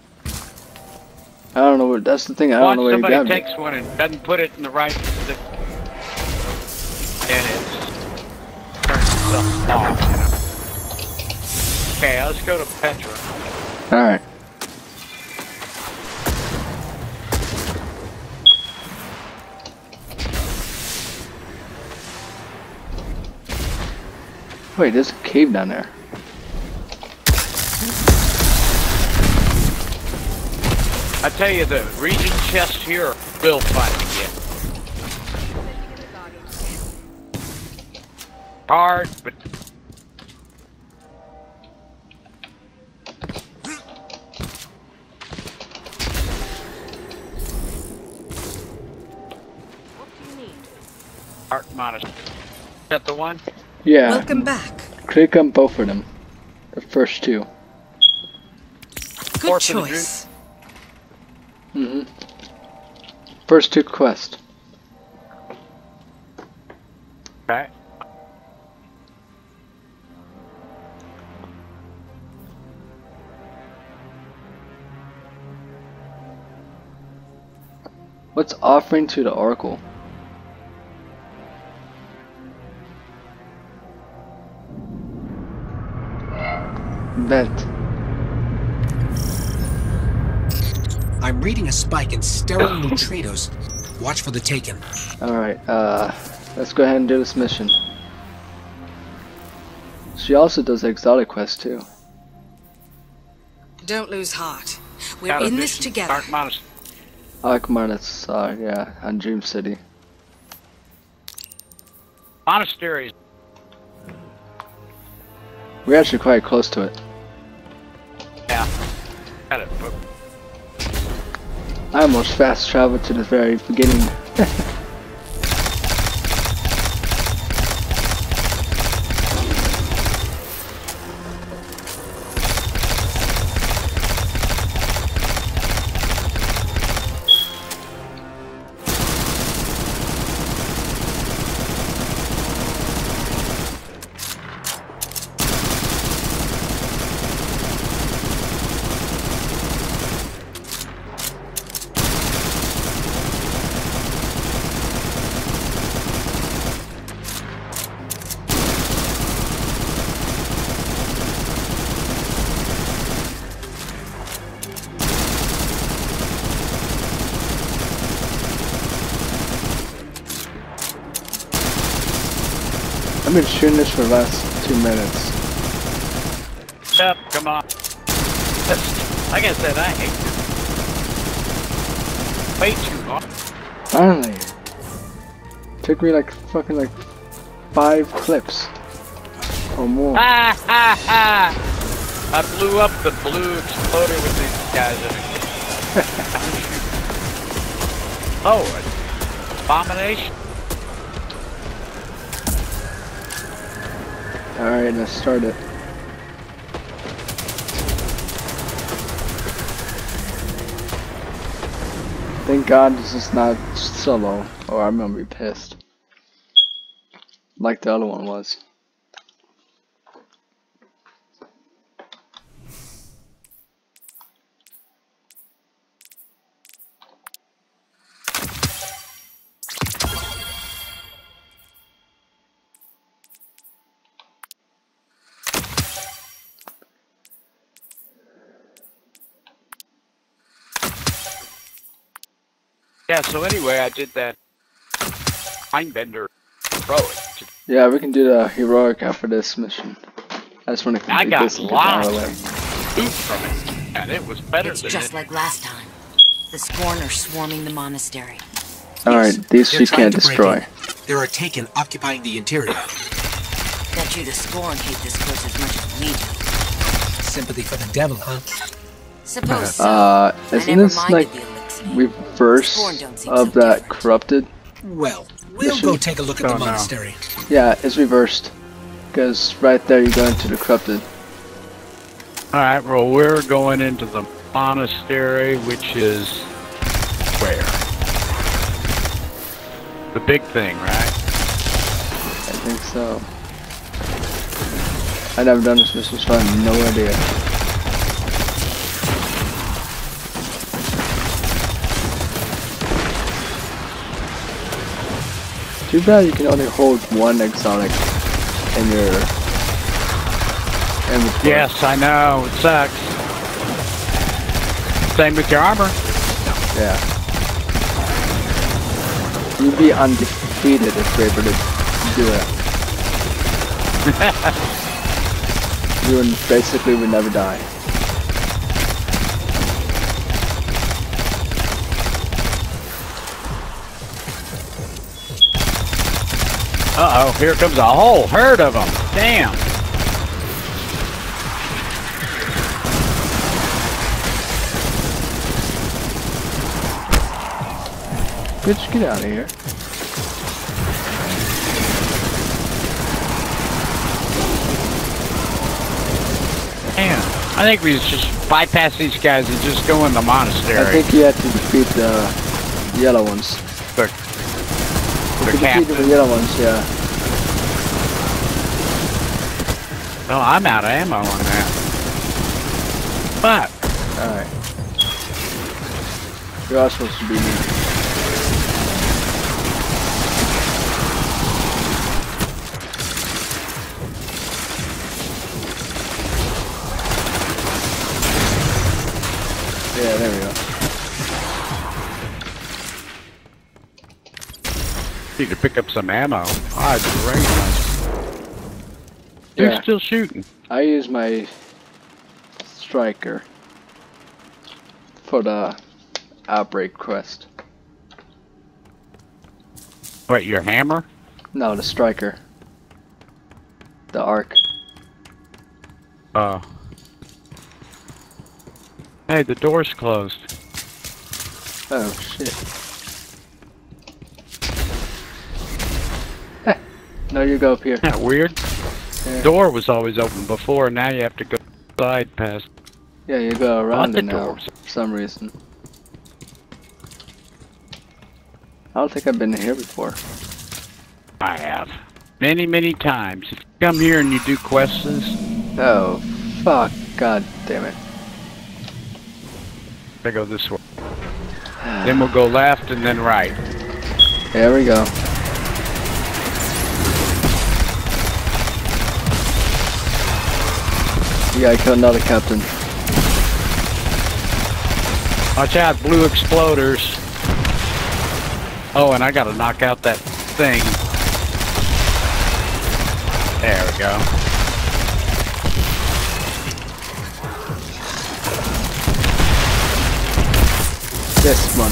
Speaker 1: I don't know what. That's the thing. I don't know where he grabbed it.
Speaker 9: somebody takes one and doesn't put it in the right position. And it's turns itself off. Okay, let's go to Petra.
Speaker 1: All Wait, there's a cave down there.
Speaker 9: I tell you, the region chest here will fight again. Hard, but Art Modest. Is that the one?
Speaker 1: Yeah.
Speaker 11: Welcome back.
Speaker 1: Click on both of them. The first two.
Speaker 11: Good
Speaker 9: Fourth
Speaker 11: choice.
Speaker 1: Mm-hmm. First two quests.
Speaker 9: Okay.
Speaker 1: What's offering to the Oracle? Vent.
Speaker 2: I'm reading a spike in sterile neutrinos. Watch for the taken.
Speaker 1: Alright, uh, let's go ahead and do this mission. She also does exotic quests too.
Speaker 11: Don't lose heart. We're
Speaker 9: Got a
Speaker 11: in this together.
Speaker 9: Art Modest.
Speaker 1: I like Marnus, uh, yeah, on Dream City.
Speaker 9: Monasteries.
Speaker 1: We're actually quite close to it. I almost fast traveled to the very beginning. I've been shooting this for the last two minutes.
Speaker 9: Yep, come on. like I said, eh? I hate this. Way too long.
Speaker 1: Finally. Took me like fucking like five clips. Or more.
Speaker 9: Ha ha ha! I blew up the blue exploder with these guys in it. oh, abomination.
Speaker 1: Alright, let's start it. Thank God this is not solo, or I'm gonna be pissed. Like the other one was.
Speaker 9: Yeah, so anyway, I did that Mindbender heroic.
Speaker 1: Yeah, we can do the heroic after this mission. I just want to
Speaker 9: I got
Speaker 1: this and get out
Speaker 9: lots
Speaker 1: of the way.
Speaker 9: of loot from it, and it was better
Speaker 5: It's
Speaker 9: than
Speaker 5: just
Speaker 9: it.
Speaker 5: like last time. The Scorn are swarming the monastery.
Speaker 1: Alright, these
Speaker 2: They're
Speaker 1: you can't destroy.
Speaker 2: in. There are taken occupying the interior.
Speaker 5: Bet you the Scorn hate this place as much as we do.
Speaker 2: Sympathy for the devil, huh?
Speaker 5: Suppose so.
Speaker 1: Uh,
Speaker 5: I
Speaker 1: isn't
Speaker 5: never
Speaker 1: this
Speaker 5: minded
Speaker 1: like
Speaker 5: the elixir.
Speaker 1: Reverse
Speaker 5: Scorn don't
Speaker 1: of
Speaker 5: so
Speaker 1: that corrupted?
Speaker 2: Well, we'll
Speaker 1: Mission?
Speaker 2: go take a look at the
Speaker 9: Don't
Speaker 2: monastery.
Speaker 1: Yeah, it's reversed. Because right there you go into the corrupted.
Speaker 9: Alright, well, we're going into the monastery, which is where? The big thing, right?
Speaker 1: I think so. I never done this mission, so I have no idea. Too bad you can only hold one exotic in your inventory.
Speaker 9: Yes, I know. It sucks. Same with your armor.
Speaker 1: Yeah. You'd be undefeated if you're able to do it. you would basically would never die.
Speaker 9: Uh oh, here comes a whole herd of them. Damn.
Speaker 1: Bitch, get out of here.
Speaker 9: Damn. I think we just bypass these guys and just go in the monastery.
Speaker 1: I think you have to defeat the yellow ones.
Speaker 9: The, the
Speaker 1: can defeat
Speaker 9: captain.
Speaker 1: the yellow ones, yeah.
Speaker 9: Oh, I'm out of ammo on that. But
Speaker 1: Alright. You are all supposed to be me. Yeah, there
Speaker 9: to pick up some ammo. Ah, great. They're
Speaker 1: Yeah.
Speaker 9: still shooting.
Speaker 1: I use my striker for the outbreak quest.
Speaker 9: What, your hammer?
Speaker 1: No, the striker. The arc.
Speaker 9: Oh. Hey, the door's closed.
Speaker 1: Oh shit. No, you go up here.
Speaker 9: Isn't that weird?
Speaker 1: Yeah.
Speaker 9: Door was always open before, now you have to go side past.
Speaker 1: Yeah, you go around
Speaker 9: the
Speaker 1: it now
Speaker 9: doors.
Speaker 1: for some reason. I don't think I've been here before.
Speaker 9: I have. Many, many times. If you come here and you do quests,
Speaker 1: Oh, fuck. God damn it.
Speaker 9: I go this way. Then we'll go left and then right.
Speaker 1: There we go. You gotta kill another captain.
Speaker 9: Watch out, blue exploders. Oh, and I gotta knock out that thing. There we go.
Speaker 1: This one.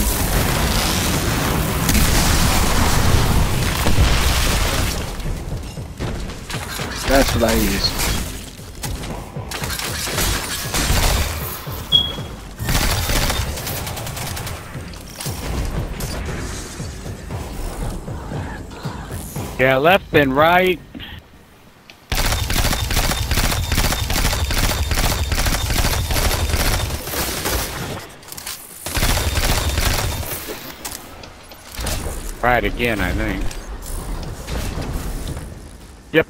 Speaker 1: That's what I use.
Speaker 9: Yeah, left and right. Right again, I think. Yep.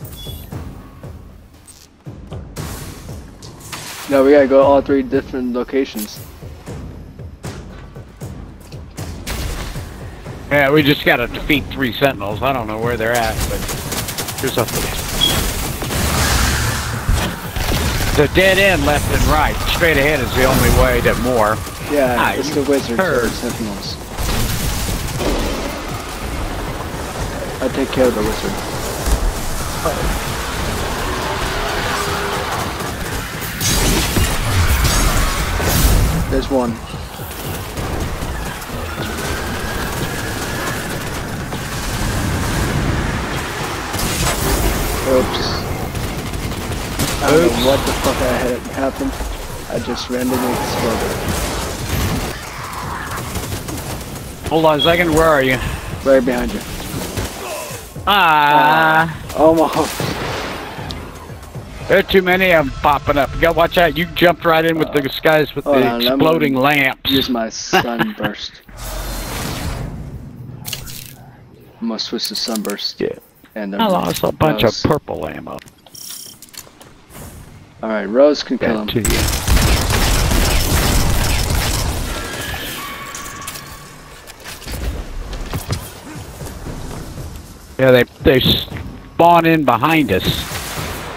Speaker 1: No, we gotta go all three different locations.
Speaker 9: Yeah, we just gotta defeat three sentinels. I don't know where they're at, but there's a the dead end left and right. Straight ahead is the only way to more.
Speaker 1: Yeah,
Speaker 9: Ah,
Speaker 1: it's the wizards
Speaker 9: heard.
Speaker 1: sentinels. I take care of the wizard. There's one. Oops. I don't know what the fuck I had happen. I just randomly exploded.
Speaker 9: Hold on a second, where are you?
Speaker 1: Right behind you.
Speaker 9: Ah,
Speaker 1: Almost.
Speaker 9: there are too many of them popping up. You gotta watch out. You jumped right in with the guys with the
Speaker 1: on,
Speaker 9: exploding lamps.
Speaker 1: Use my sunburst. I'm gonna switch to sunburst.
Speaker 9: Yeah.
Speaker 1: And
Speaker 9: I lost a bunch
Speaker 1: Rose.
Speaker 9: of purple ammo.
Speaker 1: Alright, Rose can kill
Speaker 9: That
Speaker 1: him.
Speaker 9: to you. Yeah, they they spawn in behind us.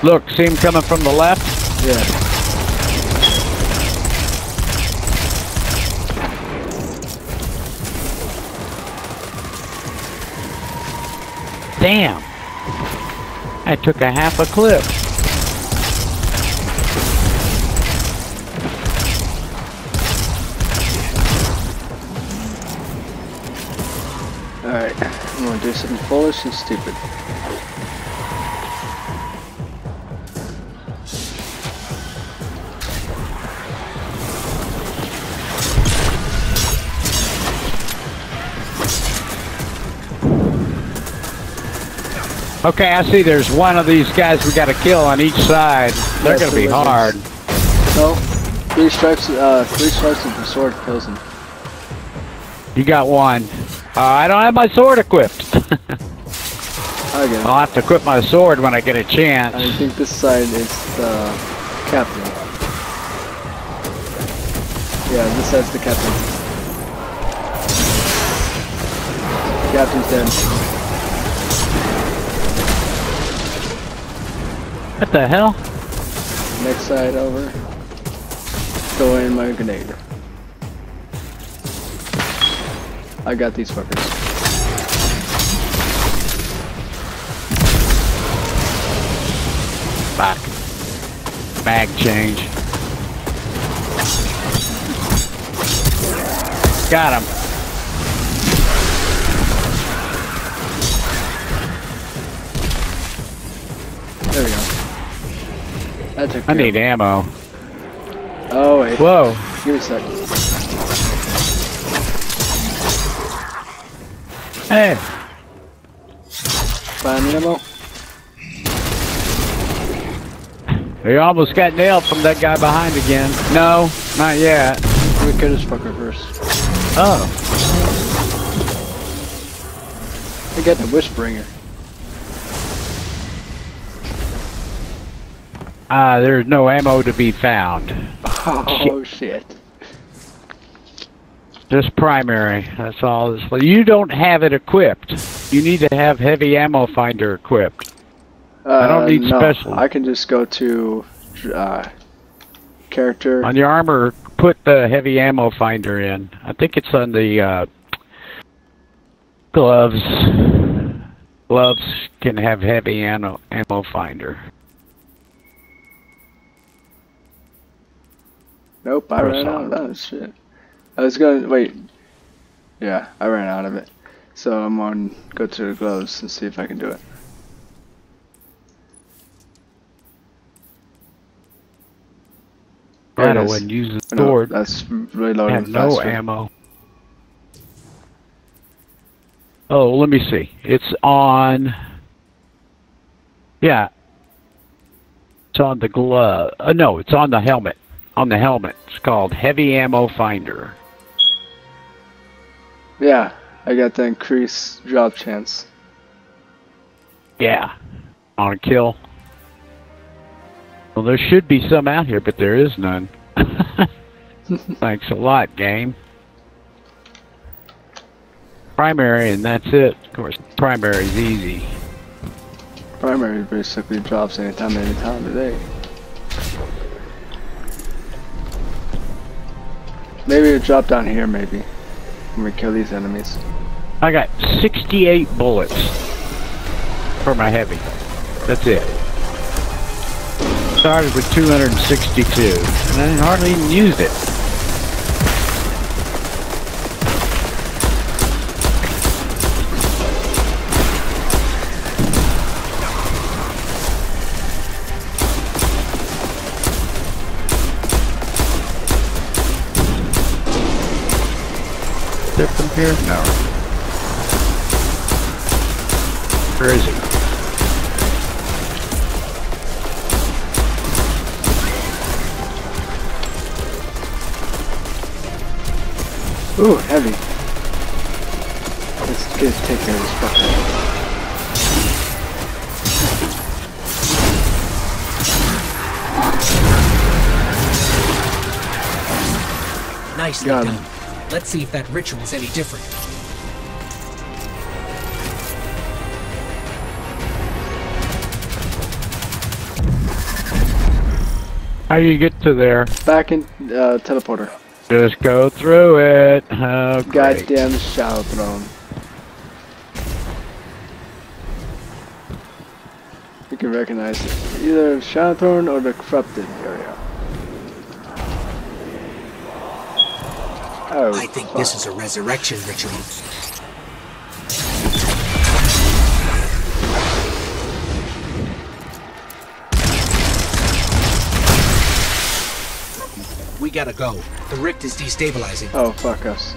Speaker 9: Look, see him coming from the left?
Speaker 1: Yeah.
Speaker 9: Damn. I took a half a clip.
Speaker 1: Alright, I'm gonna do something foolish and stupid.
Speaker 9: Okay, I see there's one of these guys we gotta kill on each side. They're gonna be hard.
Speaker 1: No, three strikes. Uh, three strikes with the sword kills him.
Speaker 9: You got one. Uh, I don't have my sword equipped.
Speaker 1: It.
Speaker 9: I'll have to equip my sword when I get a chance.
Speaker 1: I think this side is the captain. Yeah, this side's the captain. Captain's dead.
Speaker 9: What the hell?
Speaker 1: Next side over. Throw in my grenade. I got these fuckers.
Speaker 9: Back. Bag change. Got him.
Speaker 1: That took
Speaker 9: I need ammo.
Speaker 1: Oh wait.
Speaker 9: Whoa.
Speaker 1: Give me a sec.
Speaker 9: Hey.
Speaker 1: Find ammo.
Speaker 9: We almost got nailed from that guy behind again. No, not yet.
Speaker 1: We kill this fucker first.
Speaker 9: Oh.
Speaker 1: I got the Wishbringer.
Speaker 9: Ah, there's no ammo to be found.
Speaker 1: Oh shit.
Speaker 9: Just primary. That's all. This, you don't have it equipped. You need to have heavy ammo finder equipped. I don't
Speaker 1: Uh,
Speaker 9: need
Speaker 1: no,
Speaker 9: special.
Speaker 1: I can just go to uh, character.
Speaker 9: On your armor, put the heavy ammo finder in. I think it's on the uh, gloves. Gloves can have heavy ammo ammo finder.
Speaker 1: Nope, I
Speaker 9: Or
Speaker 1: ran out of that shit. I was gonna wait. Yeah, I ran out of it. So I'm on go to the gloves and see if I can do it. There it
Speaker 9: Glad I
Speaker 1: is.
Speaker 9: wouldn't use the
Speaker 1: No,
Speaker 9: sword.
Speaker 1: that's reloading
Speaker 9: have no
Speaker 1: faster.
Speaker 9: ammo. Oh, let me see. It's on. Yeah. It's on the glove. Uh, no, it's on the helmet. On the helmet. It's called Heavy Ammo Finder.
Speaker 1: Yeah, I got the increased drop chance.
Speaker 9: Yeah. On a kill. Well, there should be some out here, but there is none. Thanks a lot, game. Primary, and that's it. Of course, primary is easy.
Speaker 1: Primary basically drops anytime, any anytime today. Maybe it drop down here, maybe. When we kill these enemies.
Speaker 9: I got 68 bullets for my heavy. That's it. Started with 262, and I hardly even used it. Here? No. Where is he?
Speaker 1: Ooh, heavy. Let's get take care of this fucker.
Speaker 2: Nicely
Speaker 1: Got him.
Speaker 2: Done. Let's see if that ritual's any different.
Speaker 9: How you get to there?
Speaker 1: Back in uh, teleporter.
Speaker 9: Just go through it. Oh, great.
Speaker 1: Goddamn Shattered Throne. You can recognize it. Either Shattered Throne or the corrupted area. Oh,
Speaker 2: I think
Speaker 1: fuck.
Speaker 2: this is a resurrection ritual. We gotta go. The rift is destabilizing.
Speaker 1: Oh, fuck us.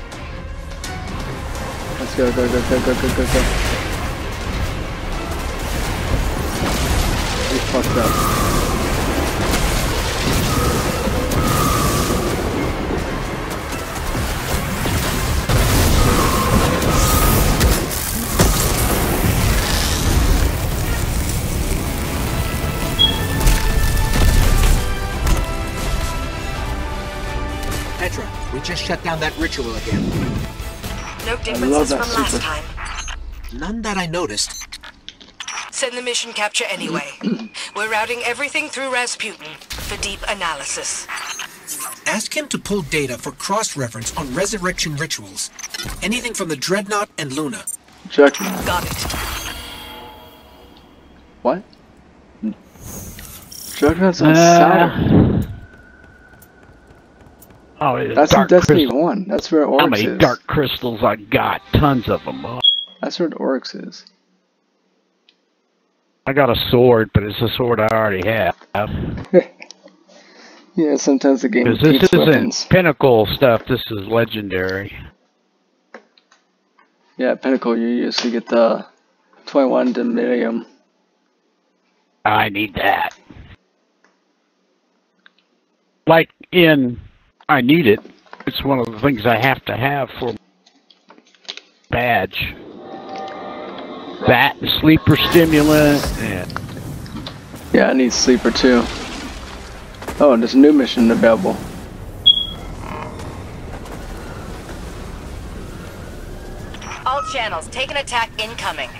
Speaker 1: Let's go, go, go, go, go, go, go, go. We fucked up.
Speaker 2: Just shut down that ritual again.
Speaker 8: No
Speaker 1: love
Speaker 8: differences
Speaker 1: that
Speaker 8: from last
Speaker 1: super.
Speaker 8: time.
Speaker 2: None that I noticed.
Speaker 8: Send the mission capture anyway. We're routing everything through Rasputin for deep analysis.
Speaker 2: Ask him to pull data for cross-reference on resurrection rituals. Anything from the Dreadnought and Luna.
Speaker 1: Juggernaut.
Speaker 8: Got it.
Speaker 1: What? Juggernaut's on
Speaker 9: Uh,
Speaker 1: Saturn.
Speaker 9: Oh,
Speaker 1: That's in Destiny
Speaker 9: crystal.
Speaker 1: 1. That's where
Speaker 9: How
Speaker 1: Oryx
Speaker 9: many
Speaker 1: is.
Speaker 9: dark crystals I got? Tons of them. Oh,
Speaker 1: That's where the Oryx is.
Speaker 9: I got a sword, but it's a sword I already have.
Speaker 1: Yeah, sometimes the game
Speaker 9: Because this isn't
Speaker 1: weapons.
Speaker 9: pinnacle stuff. This is legendary.
Speaker 1: Yeah, Pinnacle, you usually get the 21 Dominium.
Speaker 9: I need that. Like in, I need it. It's one of the things I have to have for badge. That and Sleeper Simulant. And
Speaker 1: Yeah, I need Sleeper too. Oh, and there's a new mission available.
Speaker 5: All channels, take an attack incoming.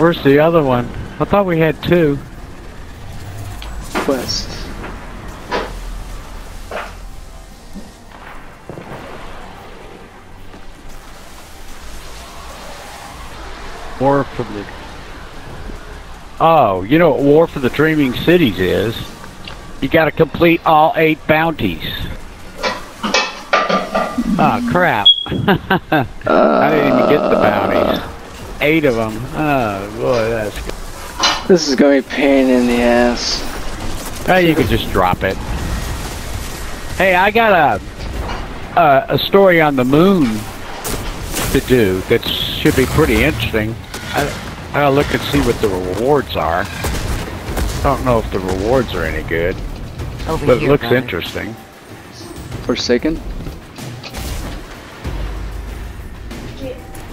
Speaker 9: Where's the other one? I thought we had two.
Speaker 1: Quest.
Speaker 9: War for the. Oh, you know what War for the Dreaming Cities is? You got to complete all eight bounties. Oh crap! I didn't even get the bounties. Eight of them. Oh boy, that's. Good.
Speaker 1: This is gonna be a pain in the ass.
Speaker 9: Oh, you could just drop it. Hey, I got a a, a story on the moon to do that should be pretty interesting. I, I'll look and see what the rewards are. I don't know if the rewards are any good,
Speaker 5: Over
Speaker 9: but it
Speaker 5: here,
Speaker 9: looks
Speaker 5: brother.
Speaker 9: interesting.
Speaker 1: Forsaken?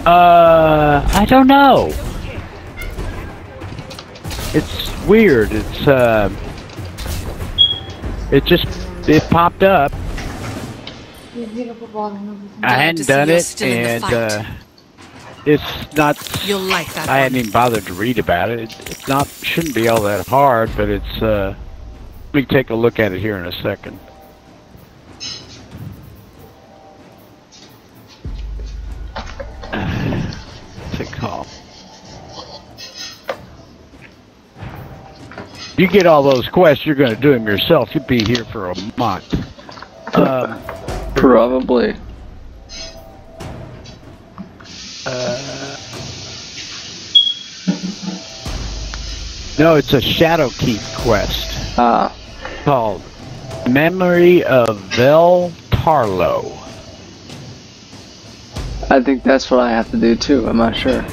Speaker 9: Uh, I don't know. It's weird. It's uh, it just it popped up. I hadn't done it,
Speaker 11: still in the
Speaker 9: and uh, it's not.
Speaker 11: You'll like that
Speaker 9: I hadn't even bothered to read about it. it. It's not shouldn't be all that hard, but it's. uh Let me take a look at it here in a second. You get all those quests, you're going to do them yourself. You'd be here for a month. Um,
Speaker 1: Probably.
Speaker 9: Uh, no, it's a Shadowkeep quest
Speaker 1: Ah,
Speaker 9: called Memory of Vel Tarlo.
Speaker 1: I think that's what I have to do too. I'm not sure.